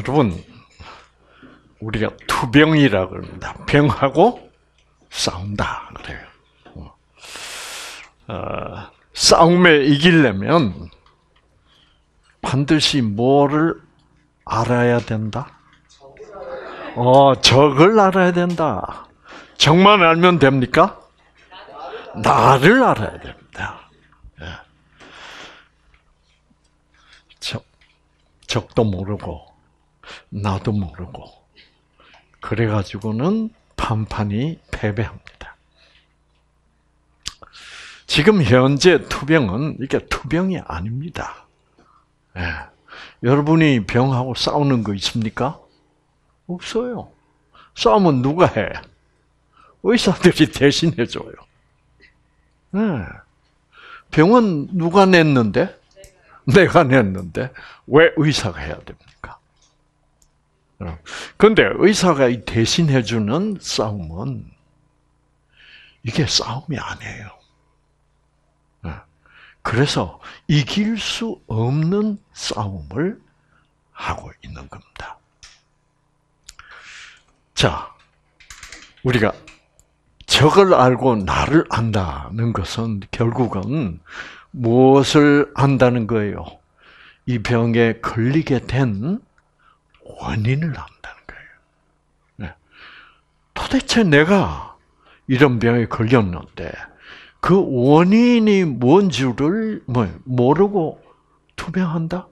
여러분, 우리가 투병이라 그럽니다. 병하고 싸운다 그래요. 어, 싸움에 이기려면 반드시 뭐를 알아야 된다? 어, 적을 알아야 된다. 적만 알면 됩니까? 나를 알아야 됩니다. 예. 적, 적도 모르고, 나도 모르고, 그래 가지고는 판판이 패배합니다. 지금 현재 투병은 이게 투병이 아닙니다. 예. 여러분이 병하고 싸우는 거 있습니까? 없어요. 싸움은 누가 해? 의사들이 대신해 줘요. 네. 병은 누가 냈는데? 내가 냈는데 왜 의사가 해야 됩니까? 그런데 의사가 대신해 주는 싸움은 이게 싸움이 아니에요. 그래서 이길 수 없는 싸움을 하고 있는 겁니다. 자, 우리가 적을 알고 나를 안다는 것은 결국은 무엇을 안다는 거예요? 이 병에 걸리게 된 원인을 안다는 거예요. 네. 도대체 내가 이런 병에 걸렸는데 그 원인이 뭔지를 뭐 모르고 투병한다?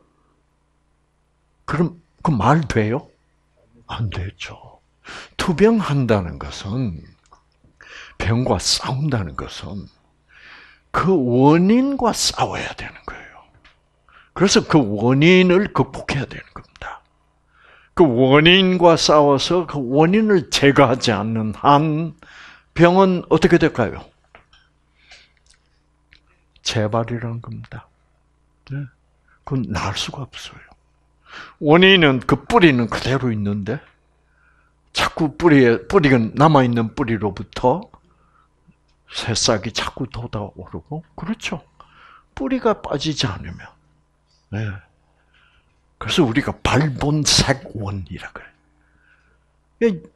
그럼 그 말 돼요? 안 되죠. 투병한다는 것은 병과 싸운다는 것은 그 원인과 싸워야 되는 거예요. 그래서 그 원인을 극복해야 되는 겁니다. 그 원인과 싸워서 그 원인을 제거하지 않는 한 병은 어떻게 될까요? 재발이라는 겁니다. 네. 그건 날 수가 없어요. 원인은 그 뿌리는 그대로 있는데 자꾸 뿌리에 뿌리가 남아 있는 뿌리로부터 새싹이 자꾸 돋아오르고 그렇죠. 뿌리가 빠지지 않으면 네. 그래서 우리가 발본색원이라 그래.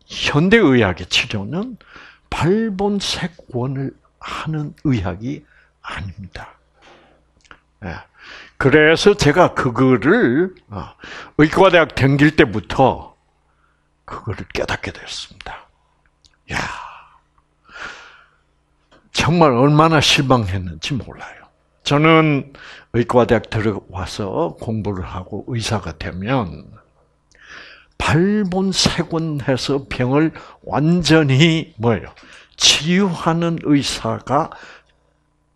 현대 의학의 치료는 발본색원을 하는 의학이 아닙니다. 예. 그래서 제가 그거를 어, 의과대학 다길 때부터 그거를 깨닫게 됐습니다. 야, 정말 얼마나 실망했는지 몰라요. 저는 의과대학 들어와서 공부를 하고 의사가 되면 발본색원해서 병을 완전히 뭐예요? 치유하는 의사가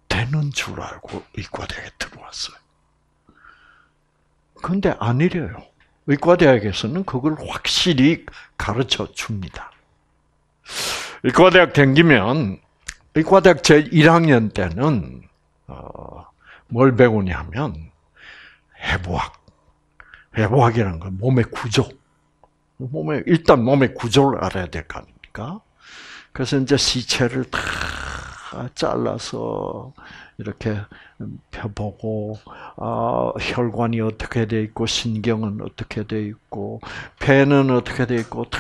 되는 줄 알고 의과대학에 들어왔어요. 근데 아니래요. 의과대학에서는 그걸 확실히 가르쳐 줍니다. 의과대학 댕기면 의과대학 제 1학년 때는 어, 뭘 배우냐면 해부학. 해부학이라는 건 몸의 구조. 몸의 일단 몸의 구조를 알아야 될 거 아닙니까? 그래서 이제 시체를 다 잘라서 이렇게 펴보고 아, 혈관이 어떻게 돼 있고 신경은 어떻게 돼 있고 폐는 어떻게 돼 있고 다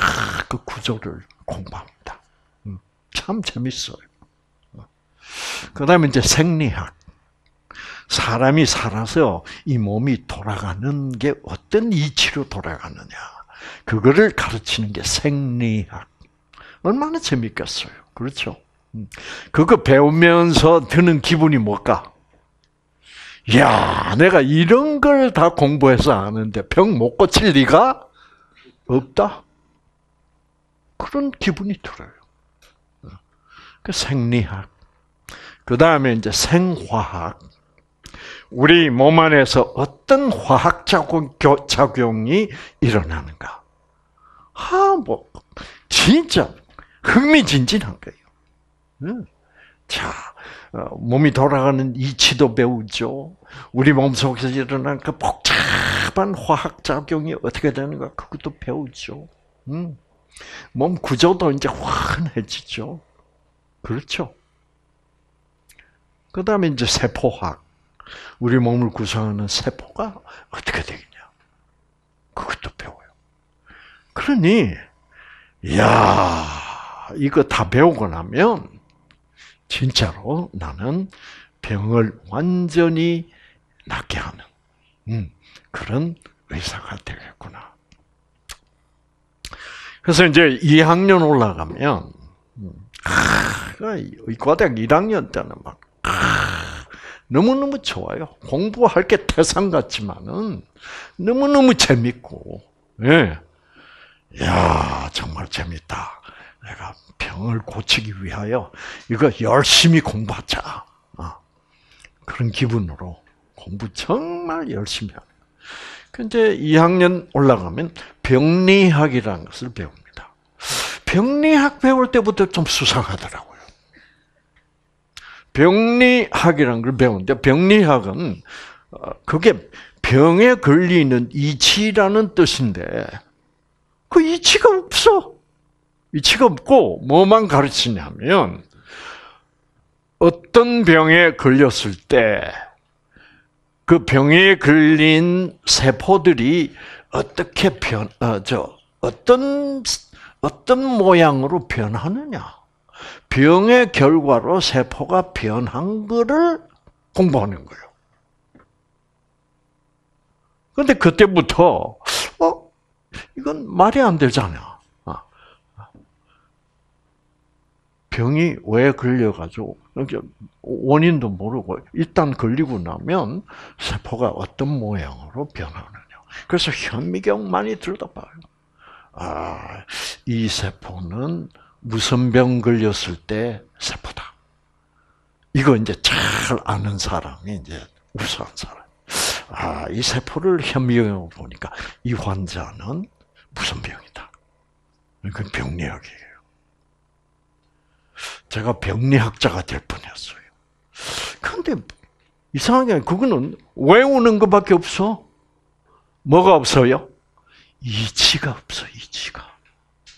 그 구조를 공부합니다. 음, 참 재밌어요. 그다음에 이제 생리학. 사람이 살아서 이 몸이 돌아가는 게 어떤 이치로 돌아가느냐. 그거를 가르치는 게 생리학. 얼마나 재밌겠어요. 그렇죠? 그거 배우면서 드는 기분이 뭘까? 야, 내가 이런 걸 다 공부해서 아는데 병 못 고칠 리가 없다. 그런 기분이 들어요. 그 생리학. 그 다음에 이제 생화학. 우리 몸 안에서 어떤 화학 작용 이 일어나는가. 아, 뭐, 진짜 흥미진진한 거예요. 자, 어, 몸이 돌아가는 이치도 배우죠. 우리 몸 속에서 일어난 그 복잡한 화학 작용이 어떻게 되는가 그것도 배우죠. 음. 몸 구조도 이제 환해지죠. 그렇죠. 그 다음에 이제 세포학. 우리 몸을 구성하는 세포가 어떻게 되겠냐. 그것도 배워요. 그러니, 야 이거 다 배우고 나면, 진짜로 나는 병을 완전히 낫게 하는, 음, 그런 의사가 되겠구나. 그래서 이제 2학년 올라가면, 음, 아, 의과대학 1학년 때는 막, 아, 너무너무 좋아요. 공부할 게 태산 같지만은, 너무너무 재밌고, 예. 야 정말 재밌다. 내가 병을 고치기 위하여 이거 열심히 공부하자. 어. 그런 기분으로 공부 정말 열심히 하는. 근데 2학년 올라가면 병리학이라는 것을 배웁니다. 병리학 배울 때부터 좀 수상하더라고요. 병리학이라는 걸 배우는데 병리학은 어, 그게 병에 걸리는 이치라는 뜻인데 그 이치가 없어. 이치가 없고 뭐만 가르치냐면 어떤 병에 걸렸을 때 그 병에 걸린 세포들이 어떻게 변, 어, 저, 어떤, 어떤 모양으로 변하느냐. 병의 결과로 세포가 변한 거를 공부하는 거예요. 근데 그때부터, 어, 이건 말이 안 되잖아. 아. 병이 왜 걸려가지고 원인도 모르고 일단 걸리고 나면 세포가 어떤 모양으로 변하느냐. 그래서 현미경 많이 들어봐요. 아, 이 세포는 무슨 병 걸렸을 때 세포다. 이거 이제 잘 아는 사람이 이제 우수한 사람. 아, 이 세포를 현미경으로 보니까 이 환자는 무슨 병이다. 그 병리학이에요. 제가 병리학자가 될 뻔했어요. 그런데 이상하게 그거는 외우는 것밖에 없어. 뭐가 없어요? 이치가 없어, 이치가.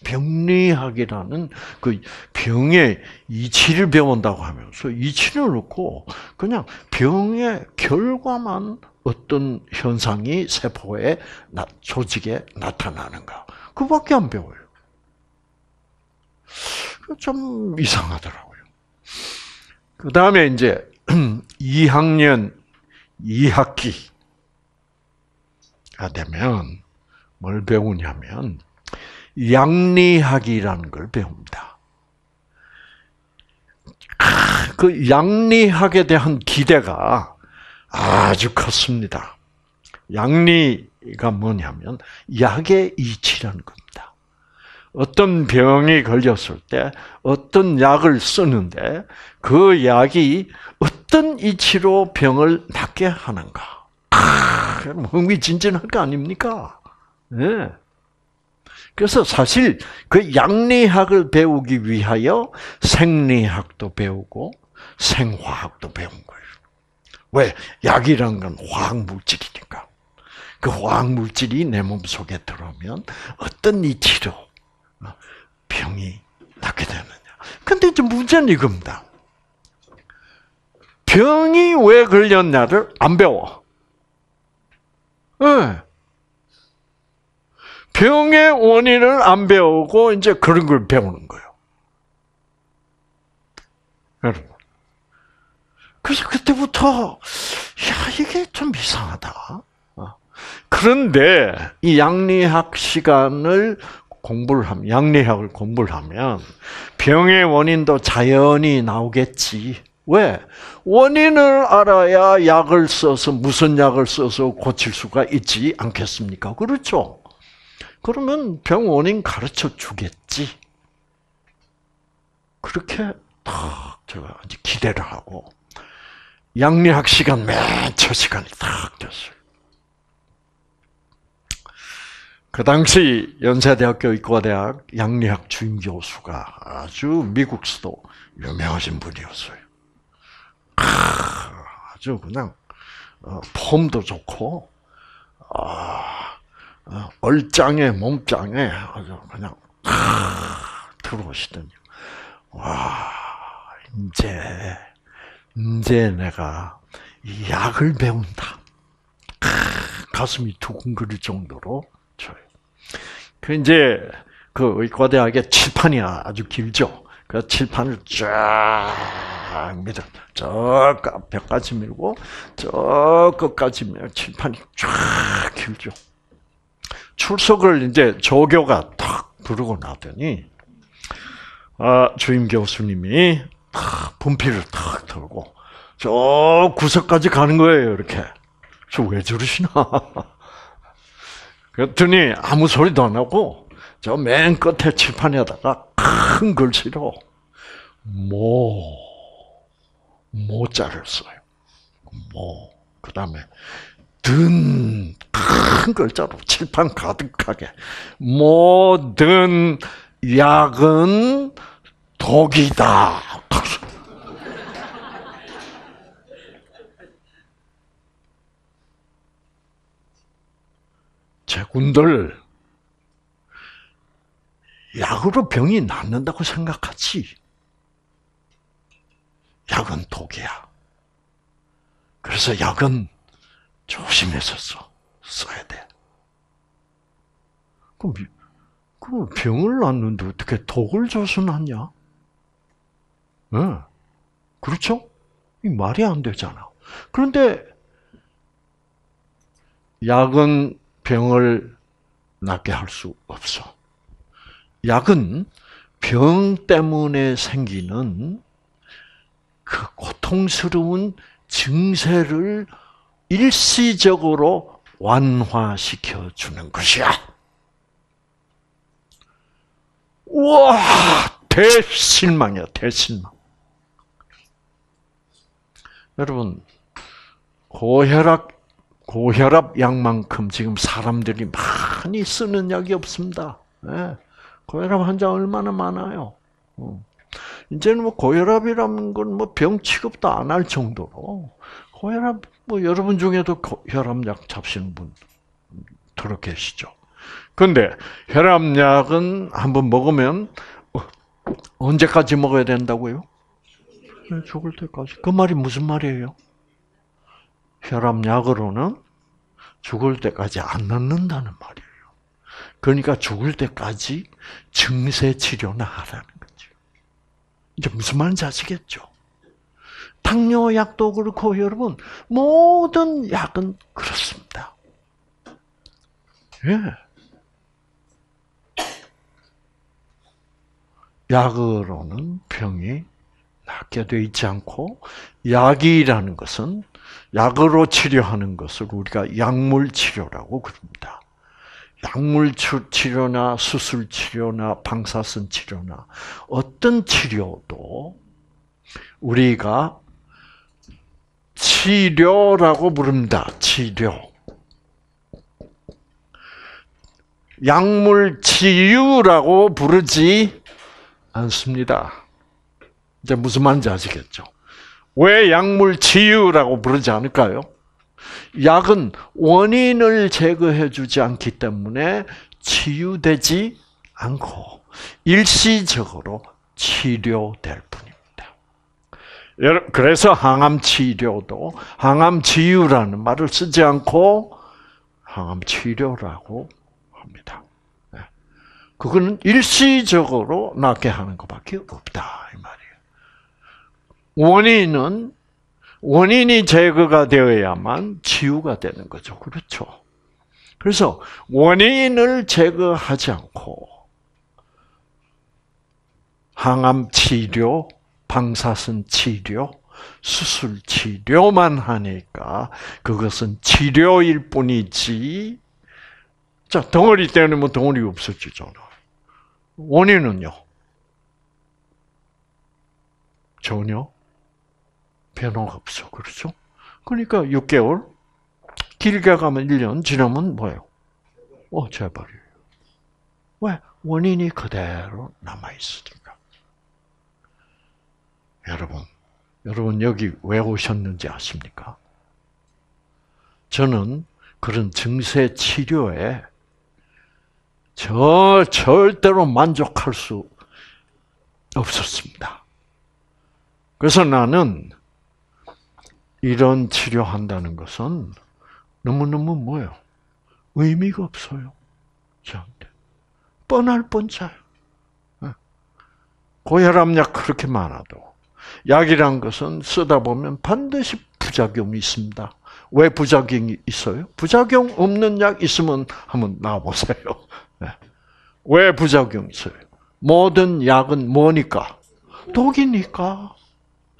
병리학이라는 그 병의 이치를 배운다고 하면서 이치를 놓고 그냥 병의 결과만 어떤 현상이 세포의 조직에 나타나는가. 그밖에 안 배워요. 좀 이상하더라고요. 그 다음에 이제 2학년 2학기가 되면 뭘 배우냐면 양리학이라는 걸 배웁니다. 그 양리학에 대한 기대가 아주 컸습니다. 양리가 뭐냐면 약의 이치라는 겁니다. 어떤 병이 걸렸을 때 어떤 약을 쓰는데 그 약이 어떤 이치로 병을 낫게 하는가. 아, 흥미진진할 거 아닙니까? 네. 그래서 사실 그 양리학을 배우기 위하여 생리학도 배우고 생화학도 배운 거예요. 왜? 약이란 건 화학 물질이니까. 그 화학 물질이 내 몸속에 들어오면 어떤 이치로 병이 낫게 되느냐. 근데 이제 문제는 이겁니다. 병이 왜 걸렸냐를 안 배워. 네. 병의 원인을 안 배우고 이제 그런 걸 배우는 거예요. 여러분. 그래서 그때부터 야 이게 좀 이상하다. 어. 그런데 이 양리학 시간을 공부를 하면 양리학을 공부를 하면 병의 원인도 자연히 나오겠지. 왜? 원인을 알아야 약을 써서 무슨 약을 써서 고칠 수가 있지 않겠습니까? 그렇죠? 그러면 병 원인 가르쳐 주겠지. 그렇게 딱 제가 기대를 하고 양리학 시간 맨 첫 시간이 딱 됐어요. 그 당시 연세대학교 의과대학 양리학 주임 교수가 아주 미국서도 유명하신 분이었어요. 아주 그냥 어, 폼도 좋고 아, 어, 얼짱에 몸짱에 아주 그냥 들어오시더니 와 이제 이제 내가 약을 배운다. 가슴이 두근거릴 정도로 줘요. 그 이제 그 의과대학의 칠판이 아주 길죠. 그 칠판을 쫙 밀어, 저 벽까지 밀고, 저 끝까지 밀어, 칠판이 쫙 길죠. 출석을 이제 조교가 탁 부르고 나더니, 아, 주임 교수님이 탁 분필을 탁 들고, 저 구석까지 가는 거예요, 이렇게. 저 왜 저러시나? 그랬더니 아무 소리도 안 하고, 저 맨 끝에 칠판에다가 큰 글씨로 모, 모자를 써요. 모. 그 다음에 든, 큰 글자로 칠판 가득하게. 모든 약은 독이다. 제군들 약으로 병이 낫는다고 생각하지. 약은 독이야. 그래서 약은 조심해서 써. 써야 돼. 그럼, 그럼 병을 낫는데 어떻게 독을 낫냐? 응. 그렇죠? 이 말이 안 되잖아. 그런데 약은 병을 낫게 할 수 없어. 약은 병 때문에 생기는 그 고통스러운 증세를 일시적으로 완화시켜 주는 것이야. 우와, 대실망이야, 대실망. 여러분, 고혈압, 고혈압 약만큼 지금 사람들이 많이 쓰는 약이 없습니다. 네. 고혈압 환자 얼마나 많아요. 어. 이제는 뭐 고혈압이라는 건 뭐 병 취급도 안 할 정도로 고혈압 뭐 여러분 중에도 혈압약 잡시는 분 들어 계시죠. 근데 혈압약은 한번 먹으면 어, 언제까지 먹어야 된다고요? 네, 죽을 때까지. 그 말이 무슨 말이에요? 혈압약으로는 죽을 때까지 안 낫는다는 말이에요. 그러니까 죽을 때까지 증세 치료나 하라는 거죠. 이제 무슨 말인지 아시겠죠? 당뇨약도 그렇고 여러분 모든 약은 그렇습니다. 예. 약으로는 병이 낫게 돼 있지 않고 약이라는 것은 약으로 치료하는 것을 우리가 약물 치료라고 그럽니다. 약물 치료나 수술 치료나 방사선 치료나 어떤 치료도 우리가 치료라고 부릅니다. 치료. 약물 치유라고 부르지 않습니다. 이제 무슨 말인지 아시겠죠? 왜 약물 치유라고 부르지 않을까요? 약은 원인을 제거해 주지 않기 때문에 치유되지 않고 일시적으로 치료될 뿐입니다. 그래서 항암 치료도 항암 치유라는 말을 쓰지 않고 항암 치료라고 합니다. 네. 그거는 일시적으로 낫게 하는 것밖에 없다 이 말이에요. 원인은 원인이 제거가 되어야만 치유가 되는 거죠. 그렇죠. 그래서 원인을 제거하지 않고 항암 치료, 방사선 치료, 수술 치료만 하니까 그것은 치료일 뿐이지. 자, 덩어리 때문에 덩어리 없어지잖아. 원인은요? 전혀 변화가 없어. 그렇죠? 그러니까 6개월, 길게 가면 1년, 지나면 뭐예요? 어, 재발이에요. 왜? 원인이 그대로 남아있으니까. 여러분, 여러분 여기 왜 오셨는지 아십니까? 저는 그런 증세 치료에 저 절대로 만족할 수 없었습니다. 그래서 나는 이런 치료한다는 것은 너무너무 뭐요? 의미가 없어요. 저한테. 뻔할 뻔짜요. 예. 고혈압약 그렇게 많아도 약이란 것은 쓰다 보면 반드시 부작용이 있습니다. 왜 부작용이 있어요? 부작용 없는 약 있으면 한번 나와보세요. 네. 왜 부작용이 있어요? 모든 약은 뭐니까? 독이니까.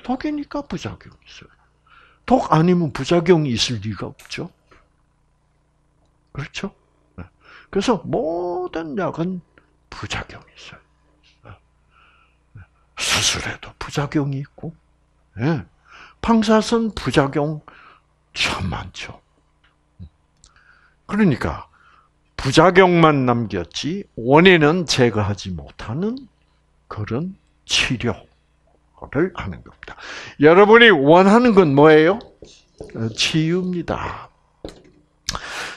독이니까 부작용이 있어요. 독 아니면 부작용이 있을 리가 없죠. 그렇죠? 네. 그래서 모든 약은 부작용이 있어요. 네. 수술에도 부작용이 있고, 방사선 부작용 참 많죠. 그러니까 부작용만 남겼지 원인은 제거하지 못하는 그런 치료를 하는 겁니다. 여러분이 원하는 건 뭐예요? 치유입니다.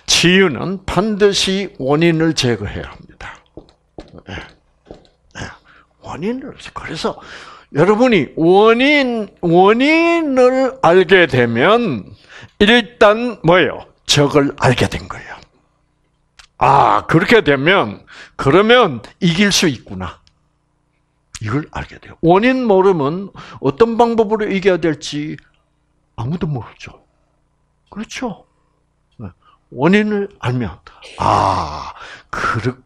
치유는 반드시 원인을 제거해야 합니다. 원인을 그래서 여러분이 원인 원인을 알게 되면 일단 뭐예요? 적을 알게 된 거예요. 아, 그렇게 되면, 그러면 이길 수 있구나. 이걸 알게 돼요. 원인 모르면 어떤 방법으로 이겨야 될지 아무도 모르죠. 그렇죠. 네. 원인을 알면, 아,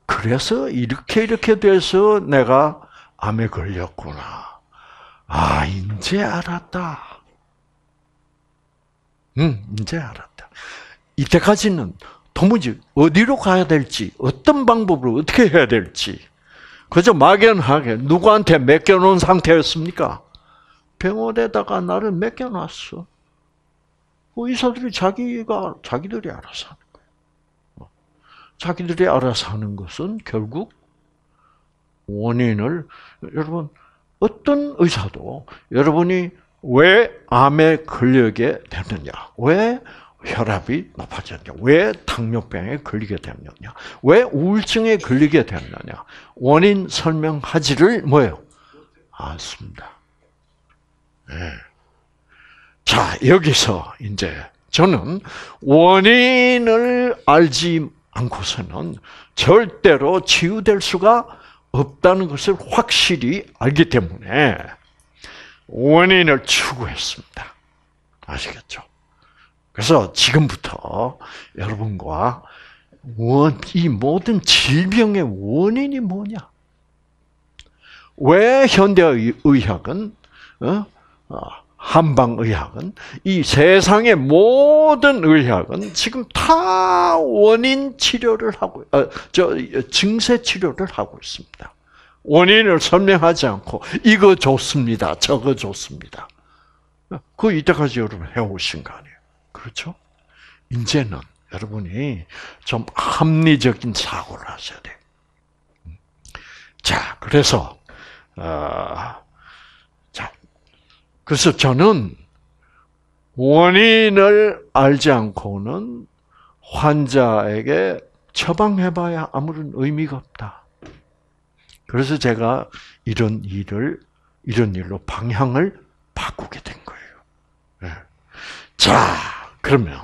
그래서 이렇게 이렇게 돼서 내가 암에 걸렸구나. 아, 이제 알았다. 응, 이제 알았다. 이때까지는 도무지 어디로 가야 될지, 어떤 방법으로 어떻게 해야 될지, 그저 막연하게 누구한테 맡겨놓은 상태였습니까? 병원에다가 나를 맡겨놨어. 그 의사들이 자기가, 자기들이 알아서 하는 거예요. 자기들이 알아서 하는 것은 결국 원인을, 여러분, 어떤 의사도 여러분이 왜 암에 걸리게 되느냐? 왜 혈압이 높아졌냐? 왜 당뇨병에 걸리게 되느냐? 왜 우울증에 걸리게 되느냐? 원인 설명하지를 뭐예요? 않습니다. 네. 자, 여기서 이제 저는 원인을 알지 않고서는 절대로 치유될 수가 없다는 것을 확실히 알기 때문에 원인을 추구했습니다. 아시겠죠? 그래서 지금부터 여러분과 이 모든 질병의 원인이 뭐냐? 왜 현대의학은 어? 어, 한방의학은 이 세상의 모든 의학은 지금 다 원인 치료를 하고 어, 저 증세 치료를 하고 있습니다. 원인을 설명하지 않고 이거 좋습니다. 저거 좋습니다. 그 이때까지 여러분 해오신 거 아니에요. 그렇죠? 이제는 여러분이 좀 합리적인 사고를 하셔야 돼. 자, 그래서 어, 자, 그래서 저는 원인을 알지 않고는 환자에게 처방해봐야 아무런 의미가 없다. 그래서 제가 이런 일을 이런 일로 방향을 바꾸게 된 거예요. 네. 자, 그러면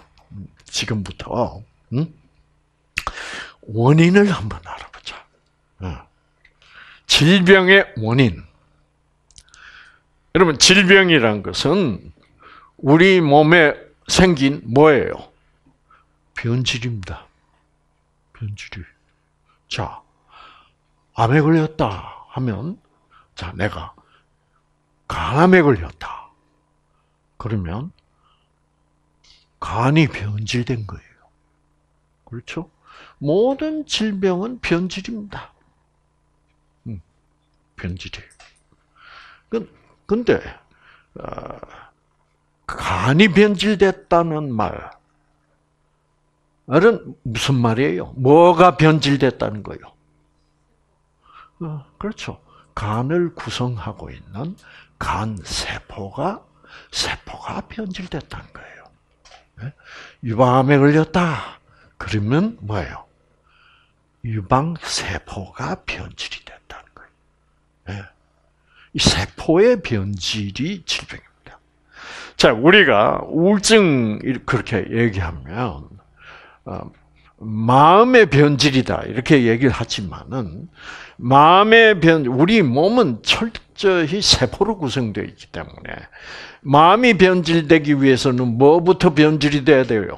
지금부터 음? 원인을 한번 알아보자. 네. 질병의 원인. 여러분 질병이란 것은 우리 몸에 생긴 뭐예요? 변질입니다. 변질이. 자, 암에 걸렸다 하면, 자, 내가 간암에 걸렸다. 그러면 간이 변질된 거예요. 그렇죠? 모든 질병은 변질입니다. 음, 변질이에요. 근데, 어, 간이 변질됐다는 말, 말은 무슨 말이에요? 뭐가 변질됐다는 거예요? 어, 그렇죠. 간을 구성하고 있는 간 세포가 세포가 변질됐다는 거예요. 네? 유방암에 걸렸다. 그러면 뭐예요? 유방 세포가 변질이 됐다는 거예요. 세포의 변질이 질병입니다. 자, 우리가 우울증 그렇게 얘기하면 어, 마음의 변질이다 이렇게 얘기를 하지만은 마음의 변 우리 몸은 철저히 세포로 구성되어 있기 때문에 마음이 변질되기 위해서는 뭐부터 변질이 돼야 돼요?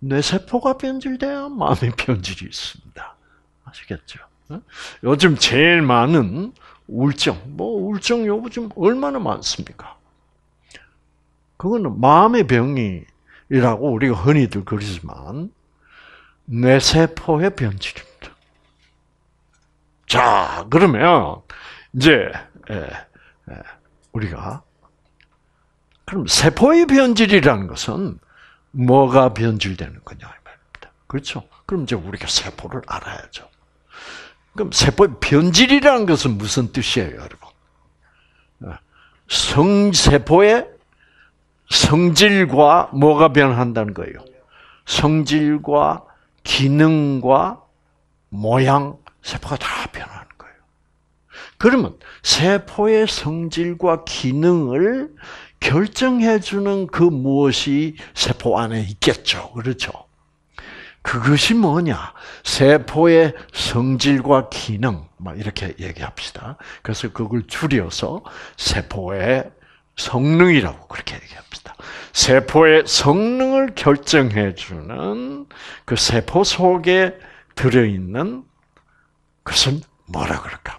뇌세포가 변질돼야 마음의 변질이 있습니다. 아시겠죠? 요즘 제일 많은 우 울증, 뭐 우울증 요즘 얼마나 많습니까? 그거는 마음의 병이라고 우리가 흔히들 그러지만 뇌세포의 변질입니다. 자, 그러면 이제 우리가 그럼 세포의 변질이라는 것은 뭐가 변질되는 거냐 말입니다. 그렇죠? 그럼 이제 우리가 세포를 알아야죠. 그럼 세포의 변질이라는 것은 무슨 뜻이에요, 여러분? 성세포의 성질과 뭐가 변한다는 거예요? 성질과 기능과 모양, 세포가 다 변하는 거예요. 그러면 세포의 성질과 기능을 결정해주는 그 무엇이 세포 안에 있겠죠. 그렇죠? 그것이 뭐냐? 세포의 성질과 기능, 막 이렇게 얘기합시다. 그래서 그걸 줄여서 세포의 성능이라고 그렇게 얘기합니다. 세포의 성능을 결정해주는 그 세포 속에 들어있는 그것은 뭐라 그럴까?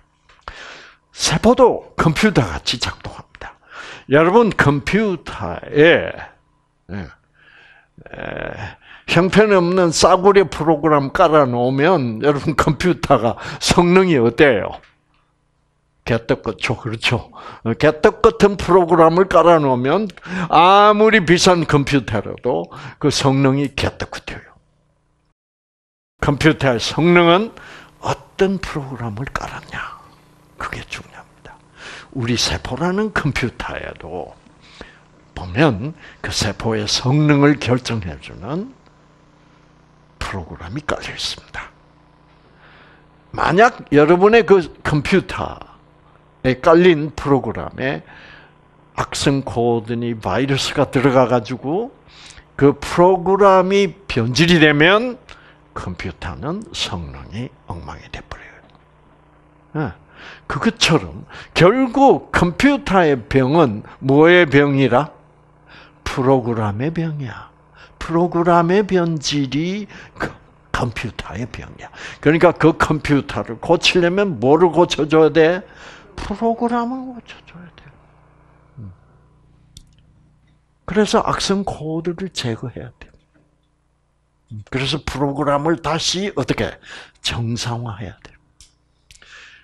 세포도 컴퓨터 같이 작동합니다. 여러분 컴퓨터에 예, 형편없는 싸구려 프로그램 깔아놓으면 여러분 컴퓨터가 성능이 어때요? 개떡 같죠, 그렇죠? 개떡 같은 프로그램을 깔아놓으면 아무리 비싼 컴퓨터라도 그 성능이 개떡 같아요. 컴퓨터의 성능은 어떤 프로그램을 깔았냐, 그게 중요합니다. 우리 세포라는 컴퓨터에도 보면 그 세포의 성능을 결정해주는 프로그램이 깔려 있습니다. 만약 여러분의 그 컴퓨터에 깔린 프로그램에 악성 코드니 바이러스가 들어가 가지고 그 프로그램이 변질이 되면 컴퓨터는 성능이 엉망이 돼버려요. 예. 그것처럼 결국 컴퓨터의 병은 뭐의 병이라? 프로그램의 병이야. 프로그램의 변질이 그 컴퓨터의 병이야. 그러니까 그 컴퓨터를 고치려면 뭐를 고쳐줘야 돼? 프로그램을 고쳐줘야 돼. 음. 그래서 악성 코드를 제거해야 돼. 음. 그래서 프로그램을 다시 어떻게 정상화해야 돼.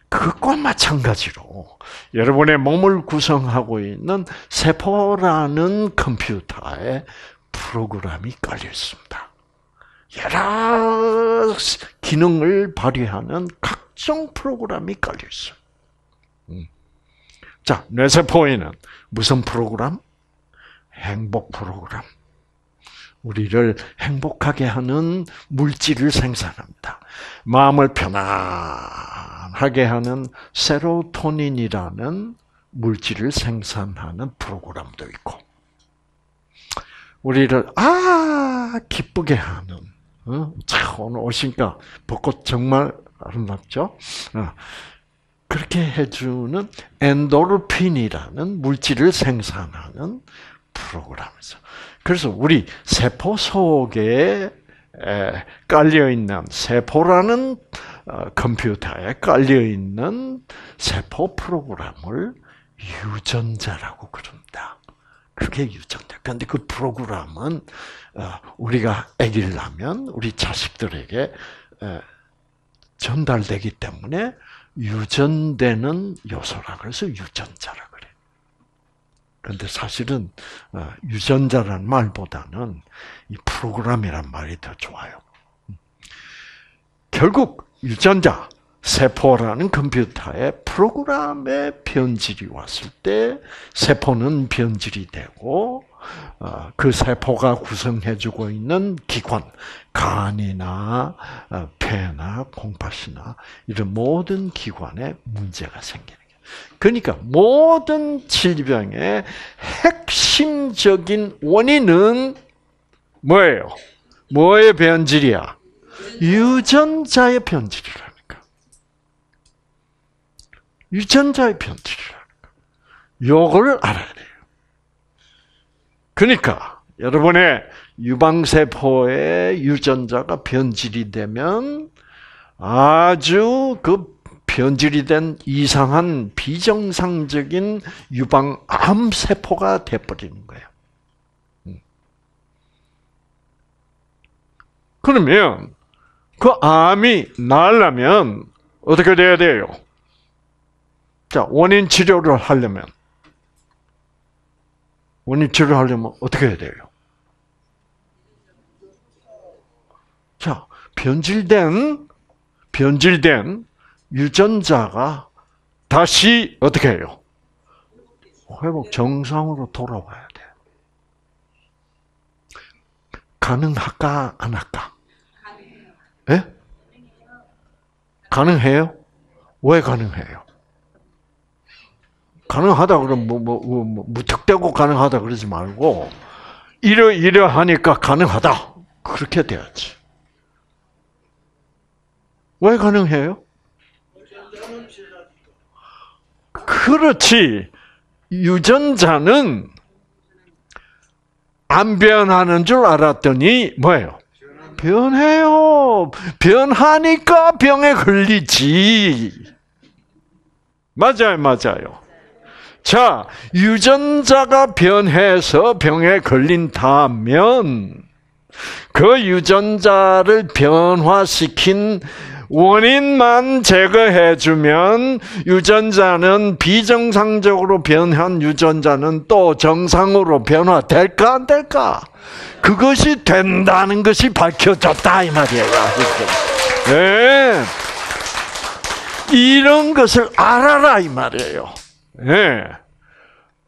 그것과 마찬가지로 여러분의 몸을 구성하고 있는 세포라는 컴퓨터에 프로그램이 깔려 있습니다. 여러 기능을 발휘하는 각종 프로그램이 깔려 있어요. 음. 자, 뇌세포에는 무슨 프로그램? 행복 프로그램. 우리를 행복하게 하는 물질을 생산합니다. 마음을 편안하게 하는 세로토닌이라는 물질을 생산하는 프로그램도 있고, 우리를 아 기쁘게 하는 어? 참 오늘 오시니까 벚꽃 정말 아름답죠. 어. 그렇게 해주는 엔도르핀이라는 물질을 생산하는 프로그램에서 그래서 우리 세포 속에 깔려 있는 세포라는 어, 컴퓨터에 깔려 있는 세포 프로그램을 유전자라고 그럽니다. 그게 유전자. 그런데 그 프로그램은 어, 우리가 아기를 낳으면 우리 자식들에게 전달되기 때문에 유전되는 요소라 그래서 유전자라 그래. 그런데 사실은 어, 유전자란 말보다는 이 프로그램이란 말이 더 좋아요. 결국 유전자, 세포라는 컴퓨터에 프로그램의 변질이 왔을 때 세포는 변질이 되고 어, 그 세포가 구성해주고 있는 기관, 간이나 어, 폐나 콩팥이나 이런 모든 기관에 문제가 생기는 거예요. 그러니까 모든 질병의 핵심적인 원인은 뭐예요? 뭐의 변질이야? 유전자의 변질이라니까. 유전자의 변질이라니까. 요걸 알아야 돼요. 그러니까 여러분의 유방세포의 유전자가 변질이 되면 아주 그 변질이 된 이상한 비정상적인 유방 암 세포가 돼버리는 거예요. 음. 그러면 그 암이 나려면 어떻게 돼야 돼요? 자, 원인 치료를 하려면 원인 치료하려면 어떻게 해야 돼요? 자, 변질된 변질된 유전자가 다시 어떻게 해요? 회복 정상으로 돌아와야 돼. 가능할까 안 할까? 예? 가능해요? 왜 가능해요? 가능하다 그러면 뭐, 뭐, 뭐, 뭐 무턱대고 가능하다 그러지 말고 이러 이러 하니까 가능하다 그렇게 돼야지. 왜 가능해요? 그렇지. 유전자는 안 변하는 줄 알았더니 뭐예요? 변해요. 변하니까 병에 걸리지. 맞아요, 맞아요. 자, 유전자가 변해서 병에 걸린다면 그 유전자를 변화시킨 원인만 제거해주면 유전자는 비정상적으로 변한 유전자는 또 정상으로 변화될까 안 될까? 그것이 된다는 것이 밝혀졌다 이 말이에요. 네. 이런 것을 알아라 이 말이에요. 네.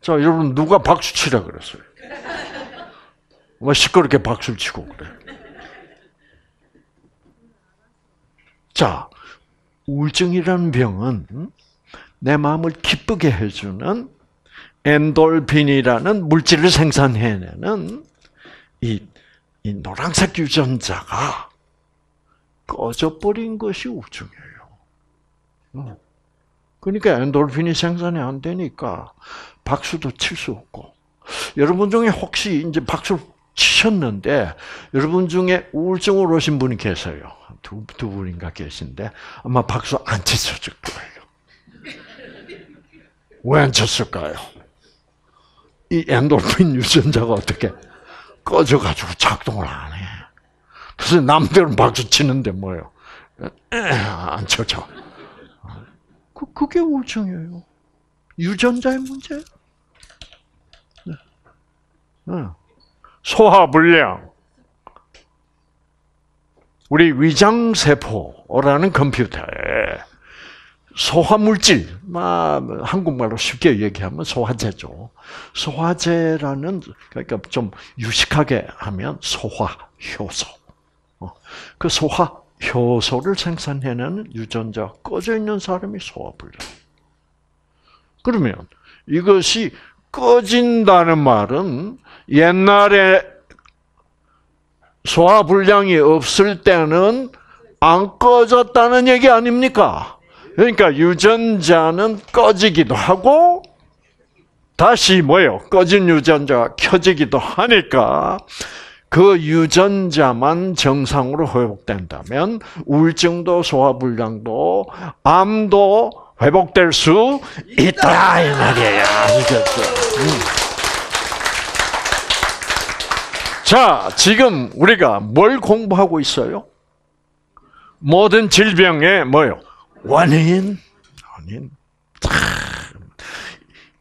자 여러분 누가 박수 치라 그랬어요? 뭐 시끄럽게 박수를 치고 그래. 자, 우울증이라는 병은 내 마음을 기쁘게 해주는 엔돌핀이라는 물질을 생산해내는 이, 이 노란색 유전자가 꺼져버린 것이 우울증이에요. 어. 그러니까 엔돌핀이 생산이 안 되니까 박수도 칠 수 없고 여러분 중에 혹시 이제 박수 치셨는데 여러분 중에 우울증으로 오신 분이 계세요. 두, 두 분인가 계신데 아마 박수 안 치셨을 거예요. 왜 안 쳤을까요? 이 엔돌핀 유전자가 어떻게 꺼져가지고 작동을 안 해. 그래서 남들은 박수 치는데 뭐예요? 안 쳐져. 그, 그게 우울증이에요. 유전자의 문제예요. 네. 소화불량. 우리 위장세포라는 컴퓨터에 소화물질, 한국말로 쉽게 얘기하면 소화제죠. 소화제라는, 그러니까 좀 유식하게 하면 소화 효소. 어, 그 소화 효소를 생산해내는 유전자 꺼져 있는 사람이 소화불량. 그러면 이것이 꺼진다는 말은 옛날에 소화불량이 없을 때는 안 꺼졌다는 얘기 아닙니까? 그러니까 유전자는 꺼지기도 하고 다시 뭐요? 꺼진 유전자가 켜지기도 하니까 그 유전자만 정상으로 회복된다면 우울증도 소화불량도 암도 회복될 수 있다 이 말이에요. 아시겠죠? 음. 자, 지금 우리가 뭘 공부하고 있어요? 모든 질병의 뭐요? 원인, 원인. 참.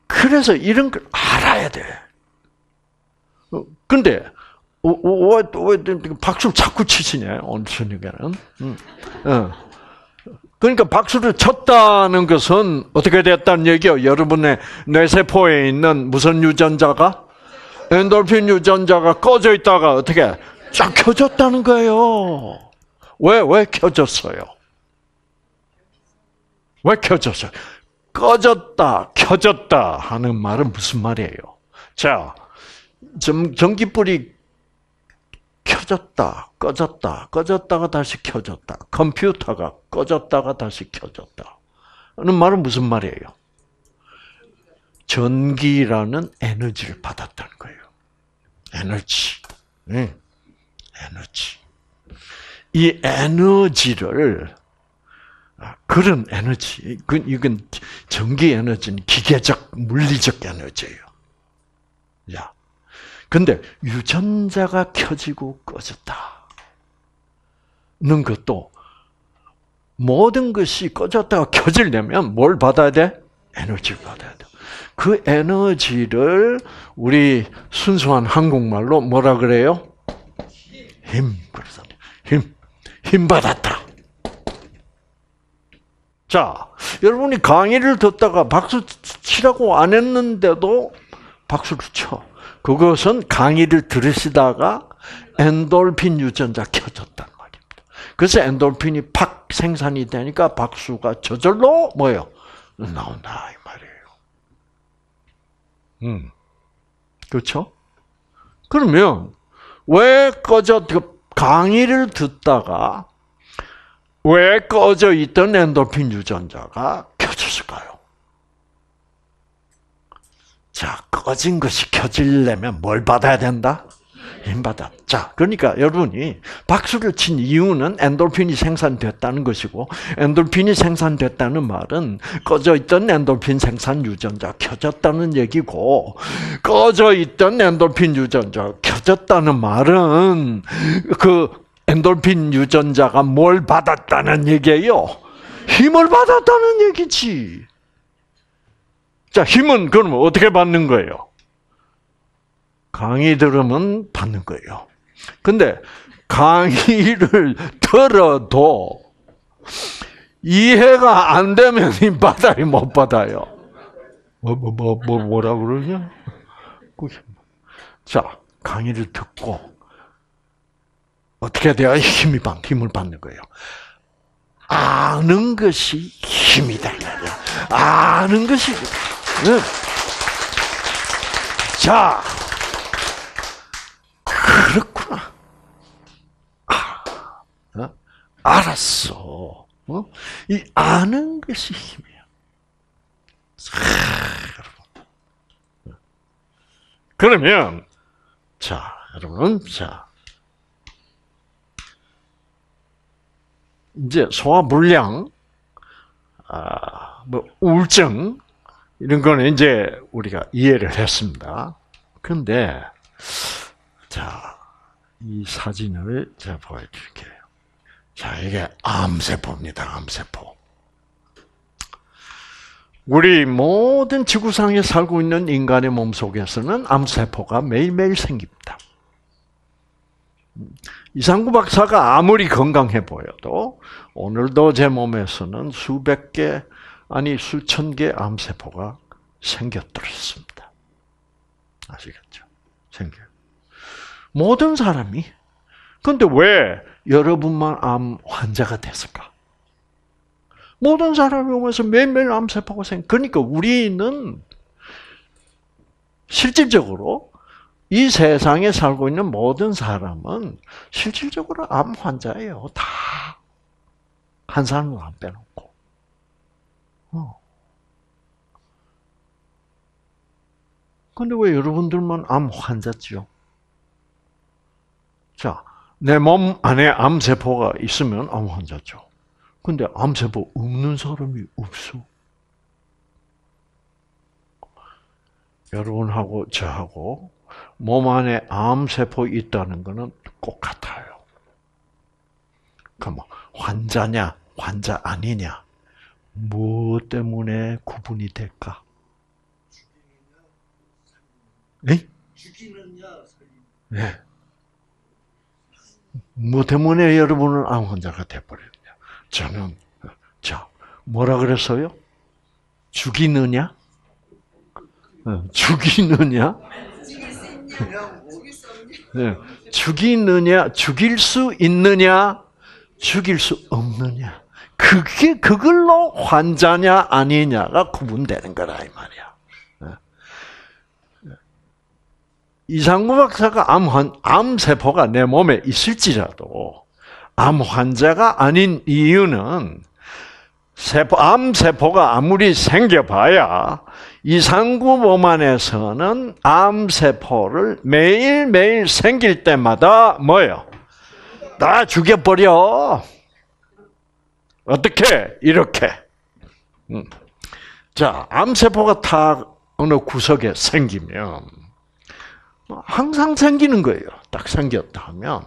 그래서 이런 걸 알아야 돼. 어, 근데 왜, 왜, 박수를 자꾸 치시냐, 저녁에는. 응. 어. 그러니까 박수를 쳤다는 것은 어떻게 됐다는 얘기요? 여러분의 뇌세포에 있는 무슨 유전자가? 엔돌핀 유전자가 꺼져 있다가 어떻게 쫙 켜졌다는 거예요. 왜, 왜 켜졌어요? 왜 켜졌어요? 꺼졌다, 켜졌다 하는 말은 무슨 말이에요? 자, 전, 전기불이 켜졌다, 꺼졌다, 꺼졌다가 다시 켜졌다. 컴퓨터가 꺼졌다가 다시 켜졌다. 는 말은 무슨 말이에요? 전기라는 에너지를 받았다는 거예요. 에너지. 네. 에너지. 이 에너지를 아, 그런 에너지, 이건 전기 에너지는 기계적, 물리적 에너지예요. 야, 근데 유전자가 켜지고 꺼졌다. 는 것도 모든 것이 꺼졌다가 켜지려면 뭘 받아야 돼? 에너지를 받아야 돼. 그 에너지를 우리 순수한 한국말로 뭐라 그래요? 힘. 그래서 힘. 힘 받았다. 자, 여러분이 강의를 듣다가 박수 치라고 안 했는데도 박수를 쳐. 그것은 강의를 들으시다가 엔돌핀 유전자 켜졌단 말입니다. 그래서 엔돌핀이 팍 생산이 되니까 박수가 저절로 뭐요? 나온다 이 말이에요. 음, 그렇죠? 그러면 왜 꺼져 그 강의를 듣다가 왜 꺼져 있던 엔돌핀 유전자가 켜졌을까요? 자, 꺼진 것이 켜지려면 뭘 받아야 된다? 힘 받아. 자, 그러니까 여러분이 박수를 친 이유는 엔돌핀이 생산됐다는 것이고, 엔돌핀이 생산됐다는 말은 꺼져 있던 엔돌핀 생산 유전자 켜졌다는 얘기고, 꺼져 있던 엔돌핀 유전자 켜졌다는 말은 그 엔돌핀 유전자가 뭘 받았다는 얘기예요? 힘을 받았다는 얘기지. 자, 힘은 그러면 어떻게 받는 거예요? 강의 들으면 받는 거예요. 근데 강의를 들어도 이해가 안 되면 힘 받아요, 못 받아요? 뭐, 뭐, 뭐, 뭐 뭐라 그러냐? 자, 강의를 듣고 어떻게 돼야 힘이 받, 힘을 받는 거예요? 아는 것이 힘이다. 아는 것이. 네. 자, 그렇구나. 아, 어? 알았어. 어? 이 아는 것이 힘이야. 여러분. 그러면, 자, 여러분, 자. 이제 소화 불량, 아, 뭐, 우울증, 이런 거는 이제 우리가 이해를 했습니다. 근데, 자, 이 사진을 제가 보여드릴게요. 자, 이게 암세포입니다, 암세포. 우리 모든 지구상에 살고 있는 인간의 몸 속에서는 암세포가 매일매일 생깁니다. 이상구 박사가 아무리 건강해 보여도 오늘도 제 몸에서는 수백 개 아니 수천 개 암세포가 생겨들었습니다. 아시겠죠? 생겨. 모든 사람이 근데 왜 여러분만 암 환자가 됐을까? 모든 사람이 오면서 매일매일 암세포가 생. 그러니까 우리는 실질적으로 이 세상에 살고 있는 모든 사람은 실질적으로 암 환자예요. 다. 한 사람도 안 빼놓고. 어. 근데 왜 여러분들만 암 환자지요? 자, 내 몸 안에 암세포가 있으면 암 환자죠. 근데 암세포 없는 사람이 없어. 여러분하고 저하고 몸 안에 암세포 있다는 것은 꼭 같아요. 그럼 환자냐, 환자 아니냐, 무엇 때문에 구분이 될까? 네? 네. 뭐 때문에 여러분은 암 환자가 돼버렸냐? 저는 자 뭐라 그랬어요? 죽이느냐? 어, 죽이느냐? 네. 죽이느냐, 죽일 수 있느냐, 죽일 수 없느냐. 그게 그걸로 환자냐 아니냐가 구분되는 거라 이 말이야. 네. 이상구 박사가 암, 환, 암 세포가 내 몸에 있을지라도 암 환자가 아닌 이유는 세포, 암 세포가 아무리 생겨봐야 이상구 몸 안에서는 암 세포를 매일 매일 생길 때마다 뭐요? 다 죽여버려. 어떻게? 이렇게. 음. 자, 암 세포가 다 어느 구석에 생기면 항상 생기는 거예요. 딱 생겼다 하면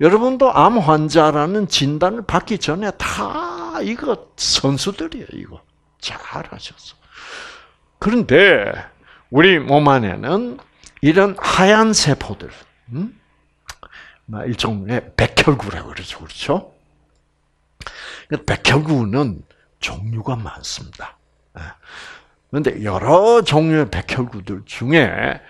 여러분도 암 환자라는 진단을 받기 전에 다 이거 선수들이에요. 이거 잘하셨어. 그런데 우리 몸 안에는 이런 하얀 세포들, 음? 일종의 백혈구라고 그러죠, 그렇죠? 백혈구는 종류가 많습니다. 그런데 여러 종류의 백혈구들 중에